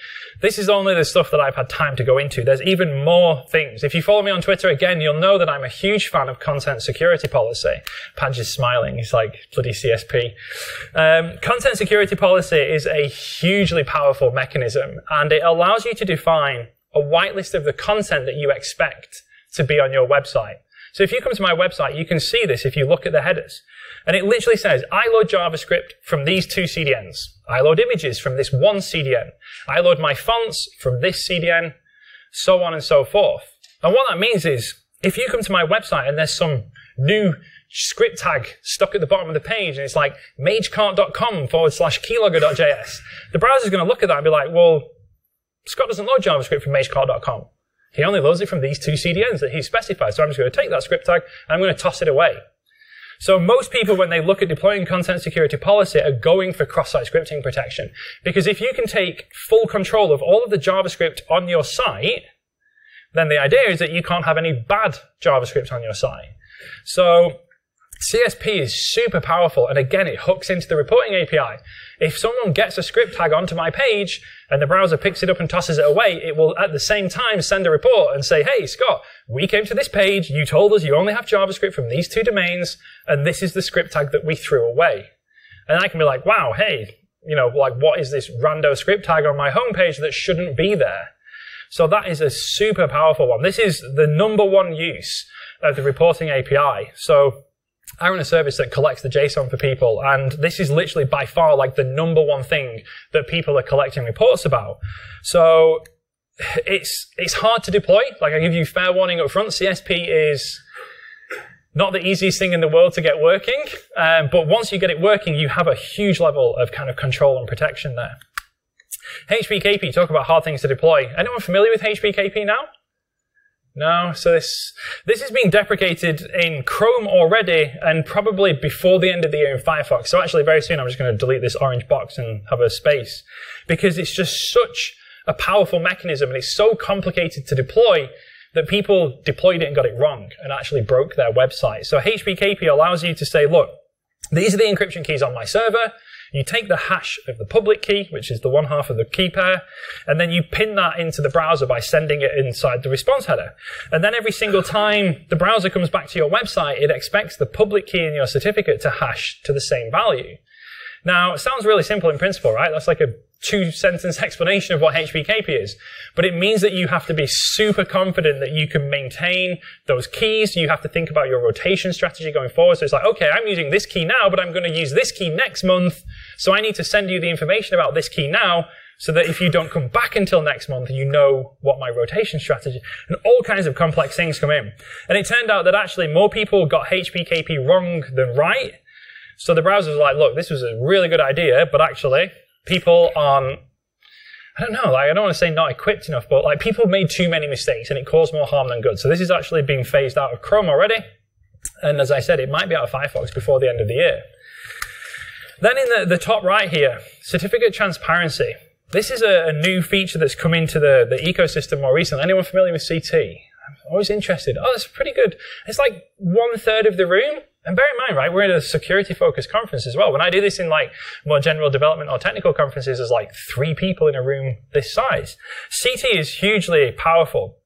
This is only the stuff that I've had time to go into. There's even more things. If you follow me on Twitter again, you'll know that I'm a huge fan of content security policy. Padge is smiling. He's like bloody CSP. Um, content security policy is a hugely powerful mechanism and it allows you to define a whitelist of the content that you expect to be on your website. So if you come to my website, you can see this if you look at the headers. And it literally says, I load JavaScript from these two CDNs. I load images from this one CDN. I load my fonts from this CDN, so on and so forth. And what that means is, if you come to my website and there's some new script tag stuck at the bottom of the page and it's like magecart.com forward slash keylogger.js, the browser's going to look at that and be like, well, Scott doesn't load JavaScript from magecart.com. He only loads it from these two CDNs that he specified. So I'm just going to take that script tag and I'm going to toss it away. So most people, when they look at deploying content security policy, are going for cross-site scripting protection. Because if you can take full control of all of the JavaScript on your site, then the idea is that you can't have any bad JavaScript on your site. So CSP is super powerful, and again, it hooks into the reporting API. If someone gets a script tag onto my page and the browser picks it up and tosses it away, it will at the same time send a report and say, hey, Scott, we came to this page, you told us you only have JavaScript from these two domains, and this is the script tag that we threw away. And I can be like, wow, hey, you know, like what is this rando script tag on my homepage that shouldn't be there? So that is a super powerful one. This is the number one use of the reporting API. So I run a service that collects the JSON for people, and this is literally by far like the number one thing that people are collecting reports about. So it's it's hard to deploy. Like I give you fair warning up front. CSP is not the easiest thing in the world to get working, um, but once you get it working, you have a huge level of kind of control and protection there. HPKP, talk about hard things to deploy. Anyone familiar with HPKP now? No, so this this is being deprecated in Chrome already, and probably before the end of the year in Firefox. So actually, very soon I'm just going to delete this orange box and have a space because it's just such a powerful mechanism, and it's so complicated to deploy that people deployed it and got it wrong and actually broke their website. So HPKP allows you to say, look, these are the encryption keys on my server. You take the hash of the public key, which is the one half of the key pair, and then you pin that into the browser by sending it inside the response header. And then every single time the browser comes back to your website, it expects the public key in your certificate to hash to the same value. Now, it sounds really simple in principle, right? That's like a two sentence explanation of what HPKP is. But it means that you have to be super confident that you can maintain those keys. You have to think about your rotation strategy going forward. So it's like, okay, I'm using this key now, but I'm going to use this key next month. So I need to send you the information about this key now so that if you don't come back until next month, you know what my rotation strategy and all kinds of complex things come in. And it turned out that actually more people got HPKP wrong than right. So the browser was like, look, this was a really good idea, but actually people on I don't know, like I don't want to say not equipped enough, but like people made too many mistakes and it caused more harm than good. So this is actually being phased out of Chrome already. And as I said, it might be out of Firefox before the end of the year. Then in the, the top right here, certificate transparency. This is a, a new feature that's come into the, the ecosystem more recently. Anyone familiar with CT? I'm always interested. Oh, that's pretty good. It's like one third of the room and bear in mind, right, we're in a security focused conference as well. When I do this in like more general development or technical conferences, there's like three people in a room this size. CT is hugely powerful.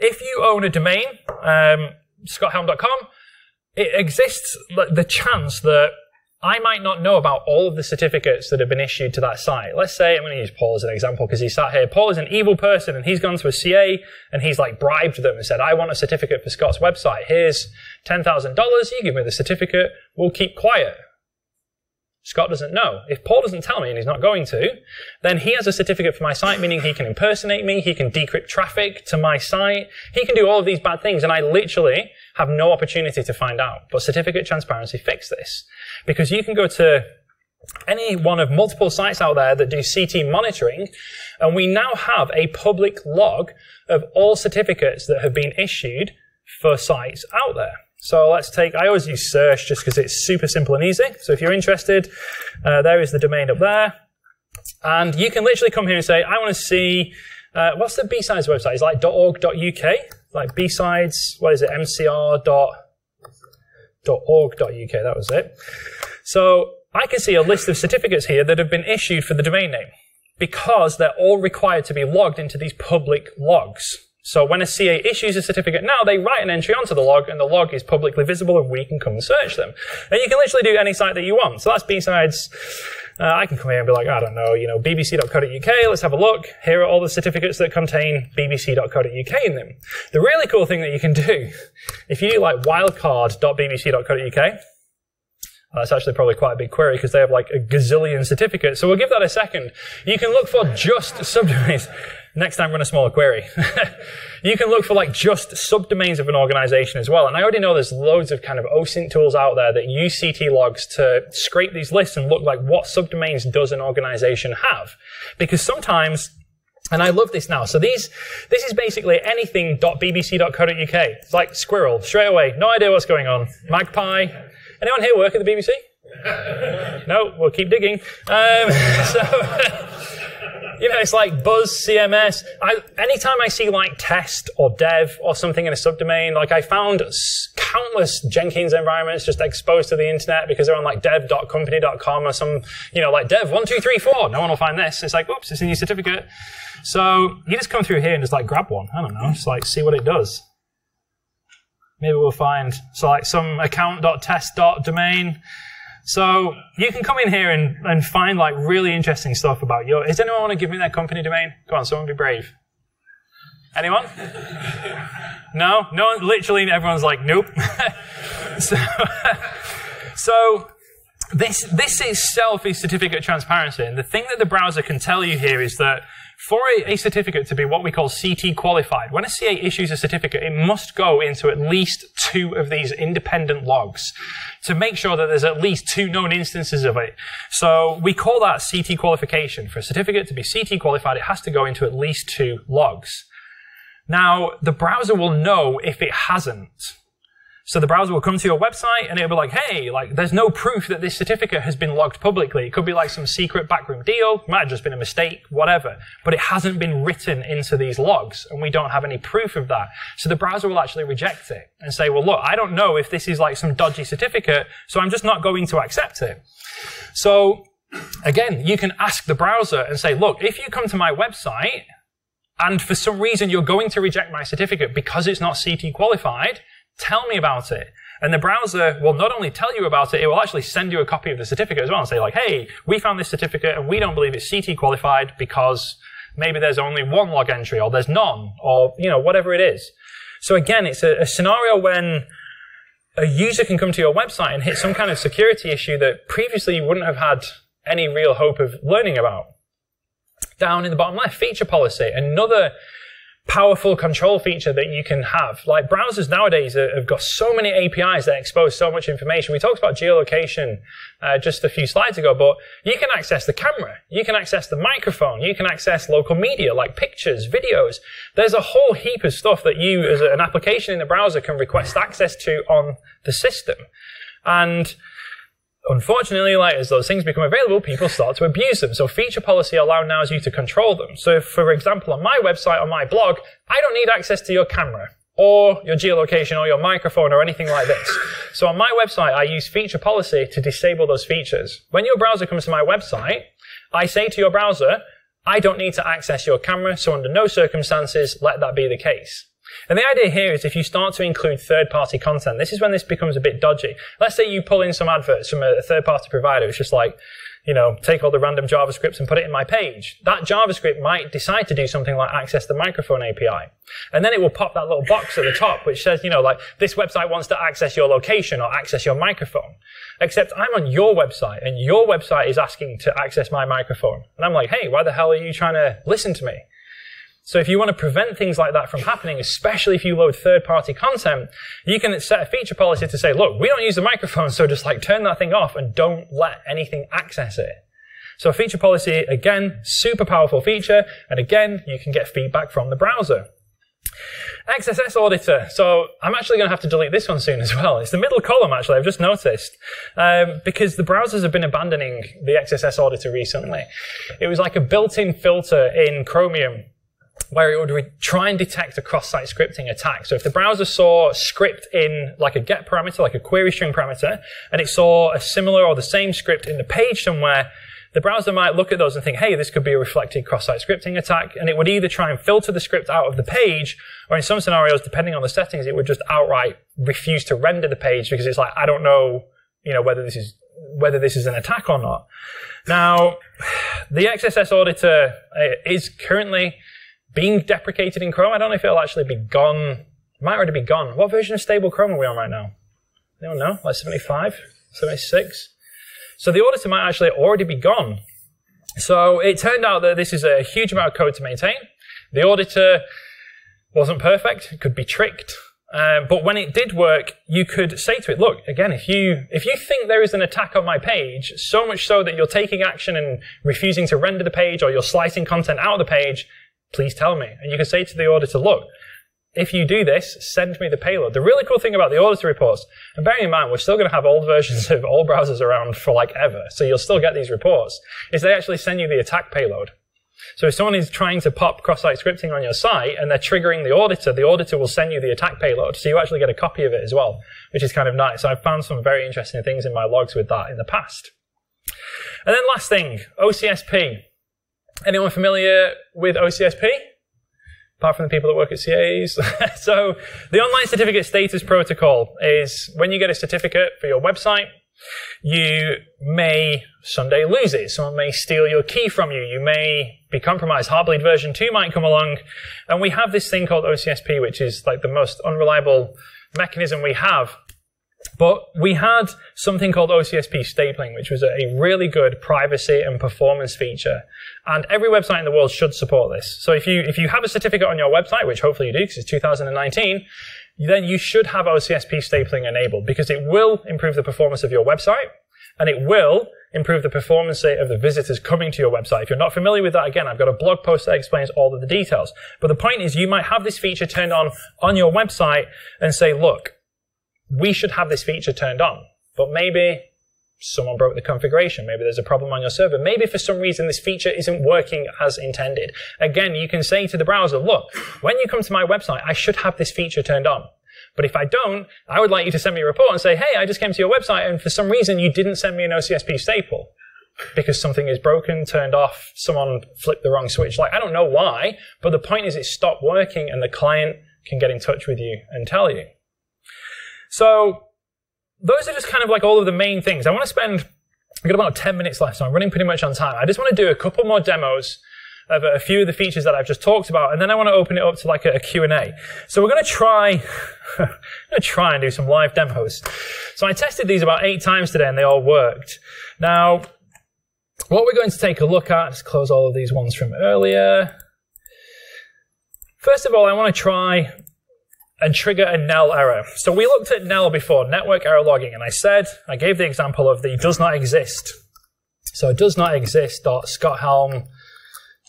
If you own a domain, um, scotthelme.com, it exists the chance that I might not know about all of the certificates that have been issued to that site. Let's say, I'm going to use Paul as an example because he's sat here. Paul is an evil person and he's gone to a CA and he's like bribed them and said, I want a certificate for Scott's website. Here's $10,000. You give me the certificate. We'll keep quiet. Scott doesn't know. If Paul doesn't tell me, and he's not going to, then he has a certificate for my site, meaning he can impersonate me, he can decrypt traffic to my site, he can do all of these bad things, and I literally have no opportunity to find out. But certificate transparency fixed this. Because you can go to any one of multiple sites out there that do CT monitoring, and we now have a public log of all certificates that have been issued for sites out there. So let's take, I always use search just because it's super simple and easy. So if you're interested, uh, there is the domain up there. And you can literally come here and say, I want to see, uh, what's the B-Sides website? It's like .org.uk, like B-Sides, what is it, MCR dot, That was it. So I can see a list of certificates here that have been issued for the domain name because they're all required to be logged into these public logs. So when a CA issues a certificate now, they write an entry onto the log and the log is publicly visible and we can come and search them. And you can literally do any site that you want. So that's B-Sides. Uh, I can come here and be like, I don't know, you know, bbc.co.uk, let's have a look. Here are all the certificates that contain bbc.co.uk in them. The really cool thing that you can do, if you do like wildcard.bbc.co.uk, that's actually probably quite a big query because they have like a gazillion certificates. So we'll give that a second. You can look for just subdomains. Next time run a smaller query. you can look for like just subdomains of an organization as well. And I already know there's loads of kind of OSINT tools out there that use CT logs to scrape these lists and look like what subdomains does an organization have. Because sometimes and I love this now. So these, this is basically anything .bbc.co.uk. It's like squirrel, straight away. No idea what's going on. Magpie, Anyone here work at the BBC? no, we'll keep digging. Um, so, you know, it's like Buzz, CMS. I, anytime I see like test or dev or something in a subdomain, like I found countless Jenkins environments just exposed to the internet because they're on like dev.company.com or some, you know, like dev1234. No one will find this. It's like, oops, it's a new certificate. So you just come through here and just like grab one. I don't know, just like see what it does. Maybe we'll find so like some account.test.domain. So you can come in here and, and find like really interesting stuff about your. Does anyone want to give me their company domain? Come on, someone be brave. Anyone? No, no. One literally, everyone's like, nope. so, so this this itself is certificate transparency, and the thing that the browser can tell you here is that for a, a, certificate to be what we call CT qualified, when a CA issues a certificate, it must go into at least two of these independent logs to make sure that there's at least two known instances of it. So we call that CT qualification. For a certificate to be CT qualified, it has to go into at least two logs. Now, the browser will know if it hasn't. So the browser will come to your website and it'll be like, hey, like, there's no proof that this certificate has been logged publicly. It could be like some secret backroom deal. Might have just been a mistake, whatever. But it hasn't been written into these logs and we don't have any proof of that. So the browser will actually reject it and say, well, look, I don't know if this is like some dodgy certificate, so I'm just not going to accept it. So again, you can ask the browser and say, look, if you come to my website and for some reason you're going to reject my certificate because it's not CT qualified, Tell me about it. And the browser will not only tell you about it, it will actually send you a copy of the certificate as well and say like, hey, we found this certificate and we don't believe it's CT qualified because maybe there's only one log entry or there's none or, you know, whatever it is. So again, it's a, a scenario when a user can come to your website and hit some kind of security issue that previously you wouldn't have had any real hope of learning about. Down in the bottom left, feature policy. Another powerful control feature that you can have. Like browsers nowadays have got so many APIs that expose so much information. We talked about geolocation uh, just a few slides ago, but you can access the camera, you can access the microphone, you can access local media like pictures, videos. There's a whole heap of stuff that you as an application in the browser can request access to on the system. And Unfortunately, like as those things become available, people start to abuse them. So feature policy allows you to control them. So if, for example, on my website, on my blog, I don't need access to your camera or your geolocation or your microphone or anything like this. So on my website, I use feature policy to disable those features. When your browser comes to my website, I say to your browser, I don't need to access your camera, so under no circumstances let that be the case. And the idea here is if you start to include third-party content, this is when this becomes a bit dodgy. Let's say you pull in some adverts from a third-party provider. It's just like, you know, take all the random JavaScripts and put it in my page. That JavaScript might decide to do something like access the microphone API. And then it will pop that little box at the top which says, you know, like, this website wants to access your location or access your microphone. Except I'm on your website and your website is asking to access my microphone. And I'm like, hey, why the hell are you trying to listen to me? So if you want to prevent things like that from happening, especially if you load third-party content, you can set a feature policy to say, look, we don't use the microphone, so just like turn that thing off and don't let anything access it. So a feature policy, again, super powerful feature, and again, you can get feedback from the browser. XSS Auditor. So I'm actually going to have to delete this one soon as well. It's the middle column, actually, I've just noticed. Um, because the browsers have been abandoning the XSS Auditor recently. It was like a built-in filter in Chromium where it would try and detect a cross-site scripting attack. So if the browser saw a script in like a get parameter, like a query string parameter, and it saw a similar or the same script in the page somewhere, the browser might look at those and think, hey, this could be a reflected cross-site scripting attack, and it would either try and filter the script out of the page, or in some scenarios, depending on the settings, it would just outright refuse to render the page because it's like, I don't know, you know, whether this is whether this is an attack or not. Now, the XSS auditor uh, is currently being deprecated in Chrome. I don't know if it'll actually be gone. It might already be gone. What version of stable Chrome are we on right now? Don't know. Like 75? 76? So the auditor might actually already be gone. So it turned out that this is a huge amount of code to maintain. The auditor wasn't perfect. It could be tricked. Um, but when it did work, you could say to it, look, again, if you, if you think there is an attack on my page, so much so that you're taking action and refusing to render the page or you're slicing content out of the page, please tell me. And you can say to the auditor, look, if you do this, send me the payload. The really cool thing about the auditor reports, and bearing in mind, we're still going to have old versions of all browsers around for like ever, so you'll still get these reports, is they actually send you the attack payload. So if someone is trying to pop cross-site scripting on your site and they're triggering the auditor, the auditor will send you the attack payload. So you actually get a copy of it as well, which is kind of nice. I've found some very interesting things in my logs with that in the past. And then last thing, OCSP. Anyone familiar with OCSP? Apart from the people that work at CAs. so the online certificate status protocol is when you get a certificate for your website, you may someday lose it. Someone may steal your key from you. You may be compromised. Heartbleed version 2 might come along. And we have this thing called OCSP, which is like the most unreliable mechanism we have. But we had something called OCSP stapling, which was a really good privacy and performance feature. And every website in the world should support this. So if you, if you have a certificate on your website, which hopefully you do because it's 2019, then you should have OCSP stapling enabled because it will improve the performance of your website and it will improve the performance of the visitors coming to your website. If you're not familiar with that, again, I've got a blog post that explains all of the details. But the point is you might have this feature turned on on your website and say, look, we should have this feature turned on, but maybe someone broke the configuration. Maybe there's a problem on your server. Maybe for some reason this feature isn't working as intended. Again, you can say to the browser, look, when you come to my website, I should have this feature turned on. But if I don't, I would like you to send me a report and say, hey, I just came to your website and for some reason you didn't send me an OCSP staple because something is broken, turned off, someone flipped the wrong switch. Like, I don't know why, but the point is it stopped working and the client can get in touch with you and tell you. So those are just kind of like all of the main things. I want to spend, I've got about 10 minutes left, so I'm running pretty much on time. I just want to do a couple more demos of a few of the features that I've just talked about, and then I want to open it up to like a, Q&A. So we're going to try, going to try and do some live demos. So I tested these about eight times today, and they all worked. Now, what we're going to take a look at, let's close all of these ones from earlier. First of all, I want to try and trigger a NEL error. So we looked at NEL before, network error logging, and I said, I gave the example of the does not exist. So does not exist dot scotthelme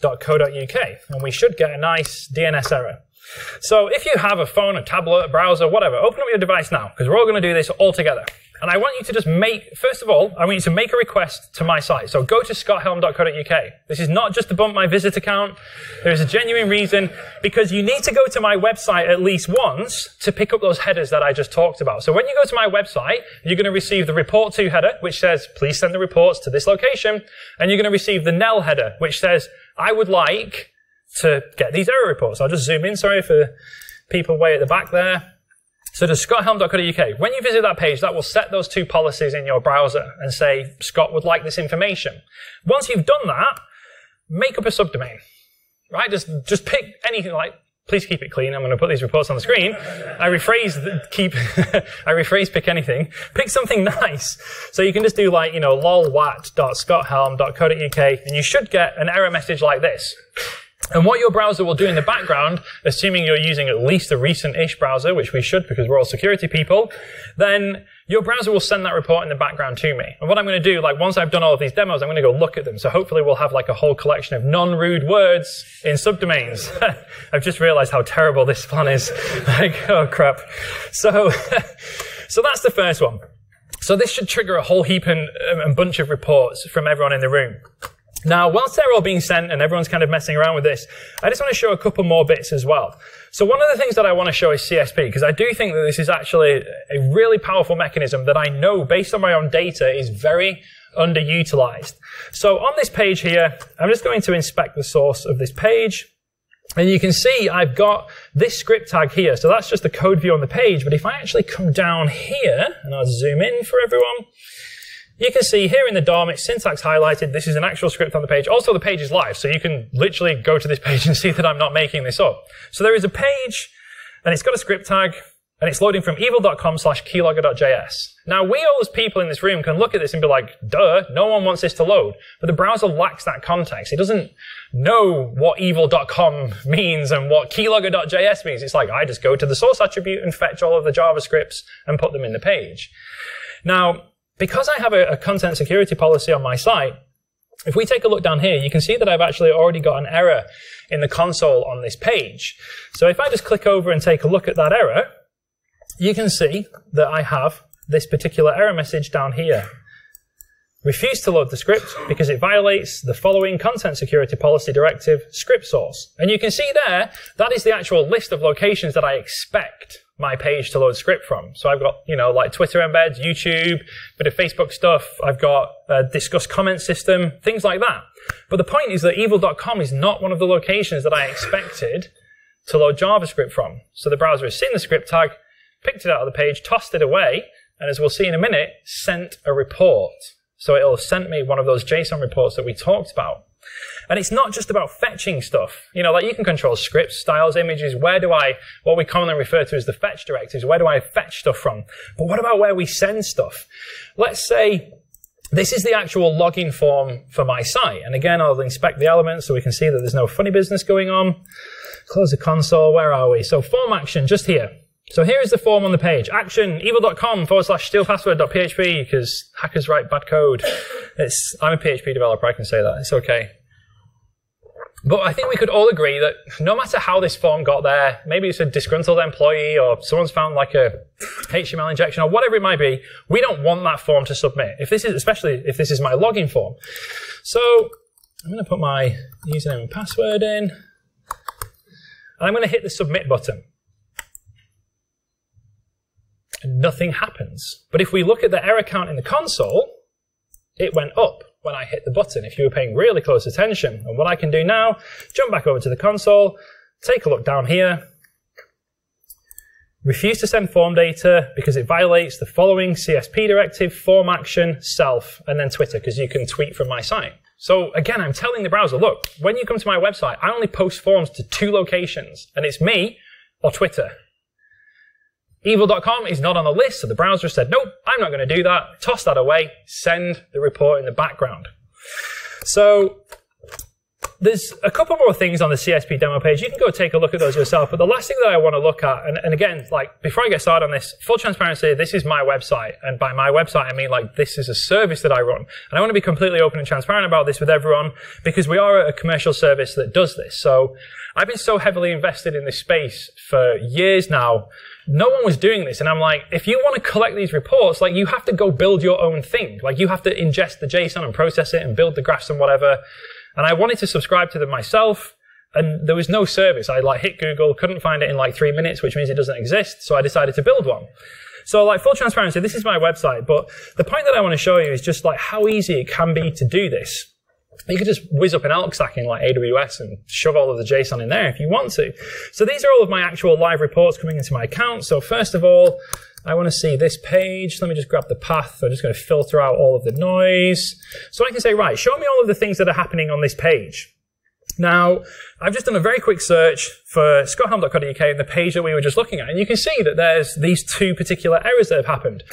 .co.uk, and we should get a nice DNS error. So if you have a phone, a tablet, a browser, whatever, open up your device now, because we're all going to do this all together. And I want you to just make, first of all, I want you to make a request to my site. So go to scotthelme.co.uk. This is not just to bump my visit account. There's a genuine reason because you need to go to my website at least once to pick up those headers that I just talked about. So when you go to my website, you're going to receive the report to header, which says, please send the reports to this location. And you're going to receive the NEL header, which says, I would like to get these error reports. I'll just zoom in. Sorry for people way at the back there. So to scotthelme.co.uk, when you visit that page, that will set those two policies in your browser and say, Scott would like this information. Once you've done that, make up a subdomain, right? Just, just pick anything like, please keep it clean. I'm going to put these reports on the screen. I rephrase, keep, I rephrase pick anything. Pick something nice. So you can just do like, you know, lolwat.scotthelme.co.uk and you should get an error message like this. And what your browser will do in the background, assuming you're using at least a recent-ish browser, which we should because we're all security people, then your browser will send that report in the background to me. And what I'm going to do, like once I've done all of these demos, I'm going to go look at them. So hopefully we'll have like a whole collection of non-rude words in subdomains. I've just realized how terrible this plan is. like, oh crap. So, so that's the first one. So this should trigger a whole heap and, and bunch of reports from everyone in the room. Now, whilst they're all being sent and everyone's kind of messing around with this, I just want to show a couple more bits as well. So one of the things that I want to show is CSP, because I do think that this is actually a really powerful mechanism that I know based on my own data is very underutilized. So on this page here, I'm just going to inspect the source of this page. And you can see I've got this script tag here. So that's just the code view on the page. But if I actually come down here and I'll zoom in for everyone, you can see here in the DOM, it's syntax highlighted. This is an actual script on the page. Also, the page is live, so you can literally go to this page and see that I'm not making this up. So there is a page, and it's got a script tag, and it's loading from evil.com slash keylogger.js. Now, we all as people in this room can look at this and be like, duh, no one wants this to load. But the browser lacks that context. It doesn't know what evil.com means and what keylogger.js means. It's like, I just go to the source attribute and fetch all of the JavaScripts and put them in the page. Now, because I have a, a content security policy on my site, if we take a look down here, you can see that I've actually already got an error in the console on this page. So if I just click over and take a look at that error, you can see that I have this particular error message down here. Refuse to load the script because it violates the following content security policy directive script source. And you can see there, that is the actual list of locations that I expect my page to load script from. So I've got, you know, like Twitter embeds, YouTube, bit of Facebook stuff. I've got a Disqus comment system, things like that. But the point is that evil.com is not one of the locations that I expected to load JavaScript from. So the browser has seen the script tag, picked it out of the page, tossed it away, and as we'll see in a minute, sent a report. So it'll have sent me one of those JSON reports that we talked about. And it's not just about fetching stuff. You know, like you can control scripts, styles, images. Where do I, what we commonly refer to as the fetch directives, where do I fetch stuff from? But what about where we send stuff? Let's say this is the actual login form for my site. And again, I'll inspect the elements so we can see that there's no funny business going on. Close the console. Where are we? So form action just here. So here is the form on the page. Action, evil.com forward slash stealpassword.php because hackers write bad code. It's, I'm a PHP developer. I can say that. It's okay. But I think we could all agree that no matter how this form got there, maybe it's a disgruntled employee or someone's found like a HTML injection or whatever it might be, we don't want that form to submit. If this is, especially if this is my login form. So I'm going to put my username and password in. And I'm going to hit the submit button. And nothing happens. But if we look at the error count in the console, it went up when I hit the button if you were paying really close attention. And what I can do now, jump back over to the console, take a look down here, refuse to send form data because it violates the following CSP directive, form action, self, and then Twitter because you can tweet from my site. So again, I'm telling the browser, look, when you come to my website, I only post forms to two locations and it's me or Twitter. Evil.com is not on the list, so the browser said, nope, I'm not going to do that. Toss that away. Send the report in the background. So there's a couple more things on the CSP demo page. You can go take a look at those yourself. But the last thing that I want to look at, and, and, again, like before I get started on this, full transparency, this is my website. And by my website, I mean like this is a service that I run. And I want to be completely open and transparent about this with everyone because we are a commercial service that does this. So I've been so heavily invested in this space for years now no one was doing this. And I'm like, if you want to collect these reports, like you have to go build your own thing. Like you have to ingest the JSON and process it and build the graphs and whatever. And I wanted to subscribe to them myself. And there was no service. I like hit Google, couldn't find it in like three minutes, which means it doesn't exist. So I decided to build one. So like full transparency, this is my website. But the point that I want to show you is just like how easy it can be to do this. You could just whiz up an ELK stack in like AWS and shove all of the JSON in there if you want to. So these are all of my actual live reports coming into my account. So first of all, I want to see this page. Let me just grab the path. I'm just going to filter out all of the noise. So I can say, right, show me all of the things that are happening on this page. Now, I've just done a very quick search for scotthelme.co.uk and the page that we were just looking at, and you can see that there's these two particular errors that have happened.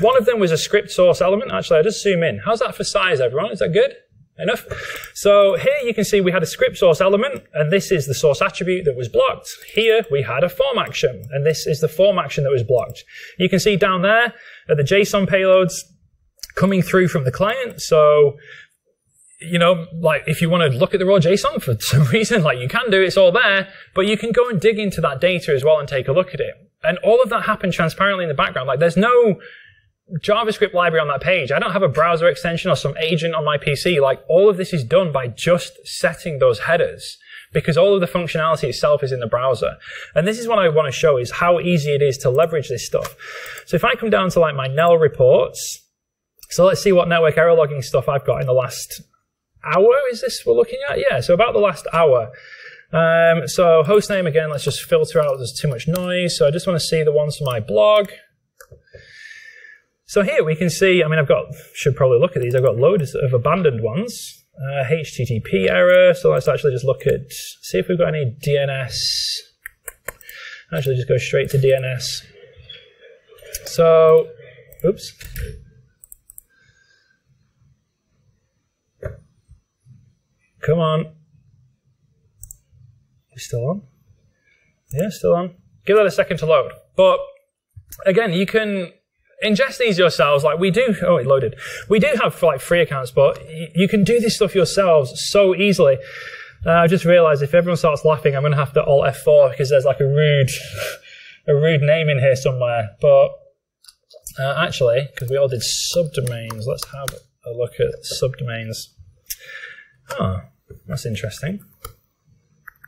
One of them was a script source element. Actually, I'll just zoom in. How's that for size, everyone? Is that good? Enough. So here you can see we had a script source element, and this is the source attribute that was blocked. Here we had a form action, and this is the form action that was blocked. You can see down there are the JSON payloads coming through from the client. So you know, like if you want to look at the raw JSON for some reason, like you can do, it's all there, but you can go and dig into that data as well and take a look at it. And all of that happened transparently in the background. Like there's no JavaScript library on that page. I don't have a browser extension or some agent on my PC. Like all of this is done by just setting those headers because all of the functionality itself is in the browser. And this is what I want to show is how easy it is to leverage this stuff. So if I come down to like my NEL reports, so let's see what network error logging stuff I've got in the last hour. Is this we're looking at? Yeah. So about the last hour. Um, so hostname again, let's just filter out there's too much noise. So I just want to see the ones for my blog. So here we can see, I mean, I've got, should probably look at these. I've got loads of abandoned ones. Uh, HTTP error. So let's actually just look at, see if we've got any DNS. Actually, just go straight to DNS. So, oops. Come on. Still on? Yeah, still on. Give that a second to load. But again, you can ingest these yourselves. Like we do. Oh, it loaded. We do have like free accounts, but you can do this stuff yourselves so easily. Uh, I just realized if everyone starts laughing, I'm going to have to Alt F4 because there's like a rude, a rude name in here somewhere. But uh, actually, because we all did subdomains, let's have a look at subdomains. Oh, that's interesting.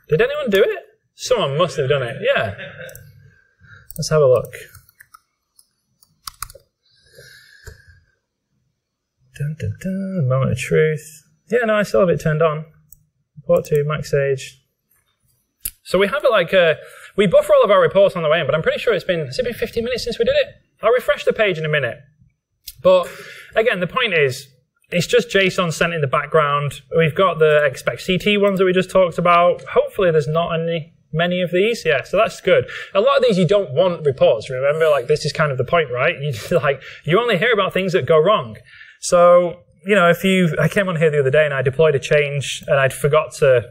Did anyone do it? Someone must have done it. Yeah. Let's have a look. Dun, dun, dun, moment of truth. Yeah, no, I still have it turned on. Report to max age. So we have it like, uh, we buffer all of our reports on the way in, but I'm pretty sure it's been, has it been 15 minutes since we did it? I'll refresh the page in a minute. But again, the point is, it's just JSON sent in the background. We've got the expect CT ones that we just talked about. Hopefully there's not any many of these. Yeah, so that's good. A lot of these you don't want reports. Remember, like this is kind of the point, right? You like you only hear about things that go wrong. So you know, if you I came on here the other day and I deployed a change and I'd forgot to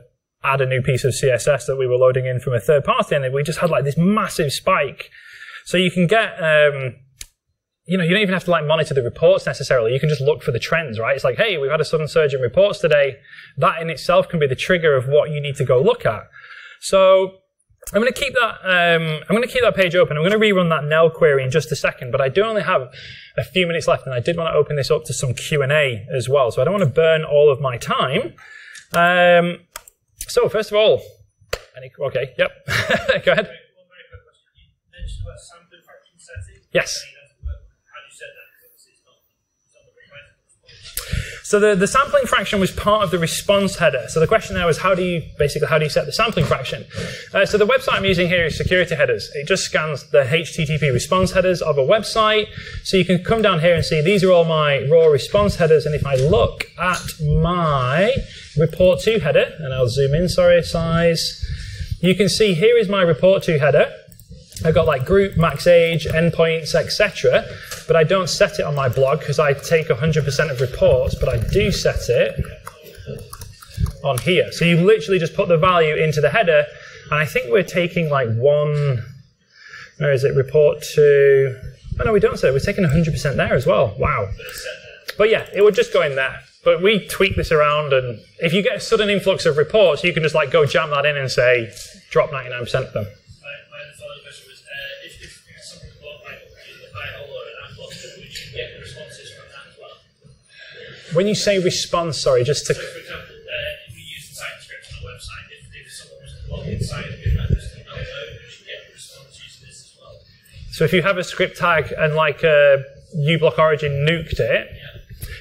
add a new piece of CSS that we were loading in from a third party, and we just had like this massive spike. So you can get um, you know, you don't even have to like monitor the reports necessarily. You can just look for the trends, right? It's like, hey, we've had a sudden surge in reports today. That in itself can be the trigger of what you need to go look at. So I'm going to keep that. Um, I'm going to keep that page open. I'm going to rerun that NEL query in just a second, but I do only have a few minutes left, and I did want to open this up to some Q and A as well. So I don't want to burn all of my time. Um, so first of all, any, okay, yep, go ahead. Yes. So the, the sampling fraction was part of the response header. So the question now is how do you basically how do you set the sampling fraction? Uh, so the website I'm using here is security headers. It just scans the HTTP response headers of a website. So you can come down here and see these are all my raw response headers. And if I look at my report to header, and I'll zoom in, sorry, size, you can see here is my report to header. I've got like group, max age, endpoints, etc. But I don't set it on my blog because I take 100% of reports, but I do set it on here. So you literally just put the value into the header, and I think we're taking like one, where is it, report to, oh no, we don't set it, we're taking 100% there as well. Wow. But yeah, it would just go in there. But we tweak this around, and if you get a sudden influx of reports, you can just like go jam that in and say, drop 99% of them. When you say response, sorry, just to. So, for example, uh, if you use the site description on a website, if, if someone was to log inside and give that just an you should get a response using this as well. So if you have a script tag and like uh, uBlock Origin nuked it,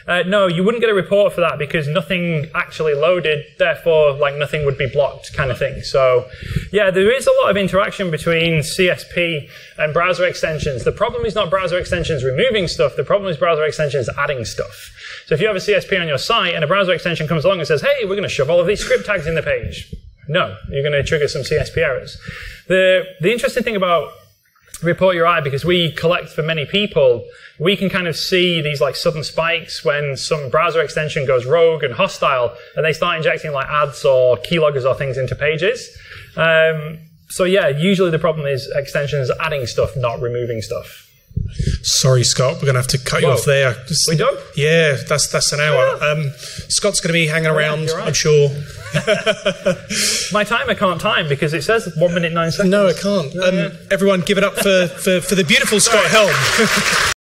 uh, no, you wouldn't get a report for that because nothing actually loaded, therefore, like nothing would be blocked, kind of thing. So, yeah, there is a lot of interaction between CSP and browser extensions. The problem is not browser extensions removing stuff, the problem is browser extensions adding stuff. So, if you have a CSP on your site and a browser extension comes along and says, hey, we're going to shove all of these script tags in the page, no, you're going to trigger some CSP errors. The, the interesting thing about Report URI because we collect for many people, we can kind of see these like sudden spikes when some browser extension goes rogue and hostile and they start injecting like ads or keyloggers or things into pages. Um, so yeah, usually the problem is extensions adding stuff, not removing stuff. Sorry, Scott, we're going to have to cut you off there. Just- We done? Yeah, that's that's an hour. Um, Scott's going to be hanging around, you're right. I'm sure. My timer can't time because it says one minute nine seconds. No, it can't. Um, everyone, give it up for, for, for the beautiful Scott Helme.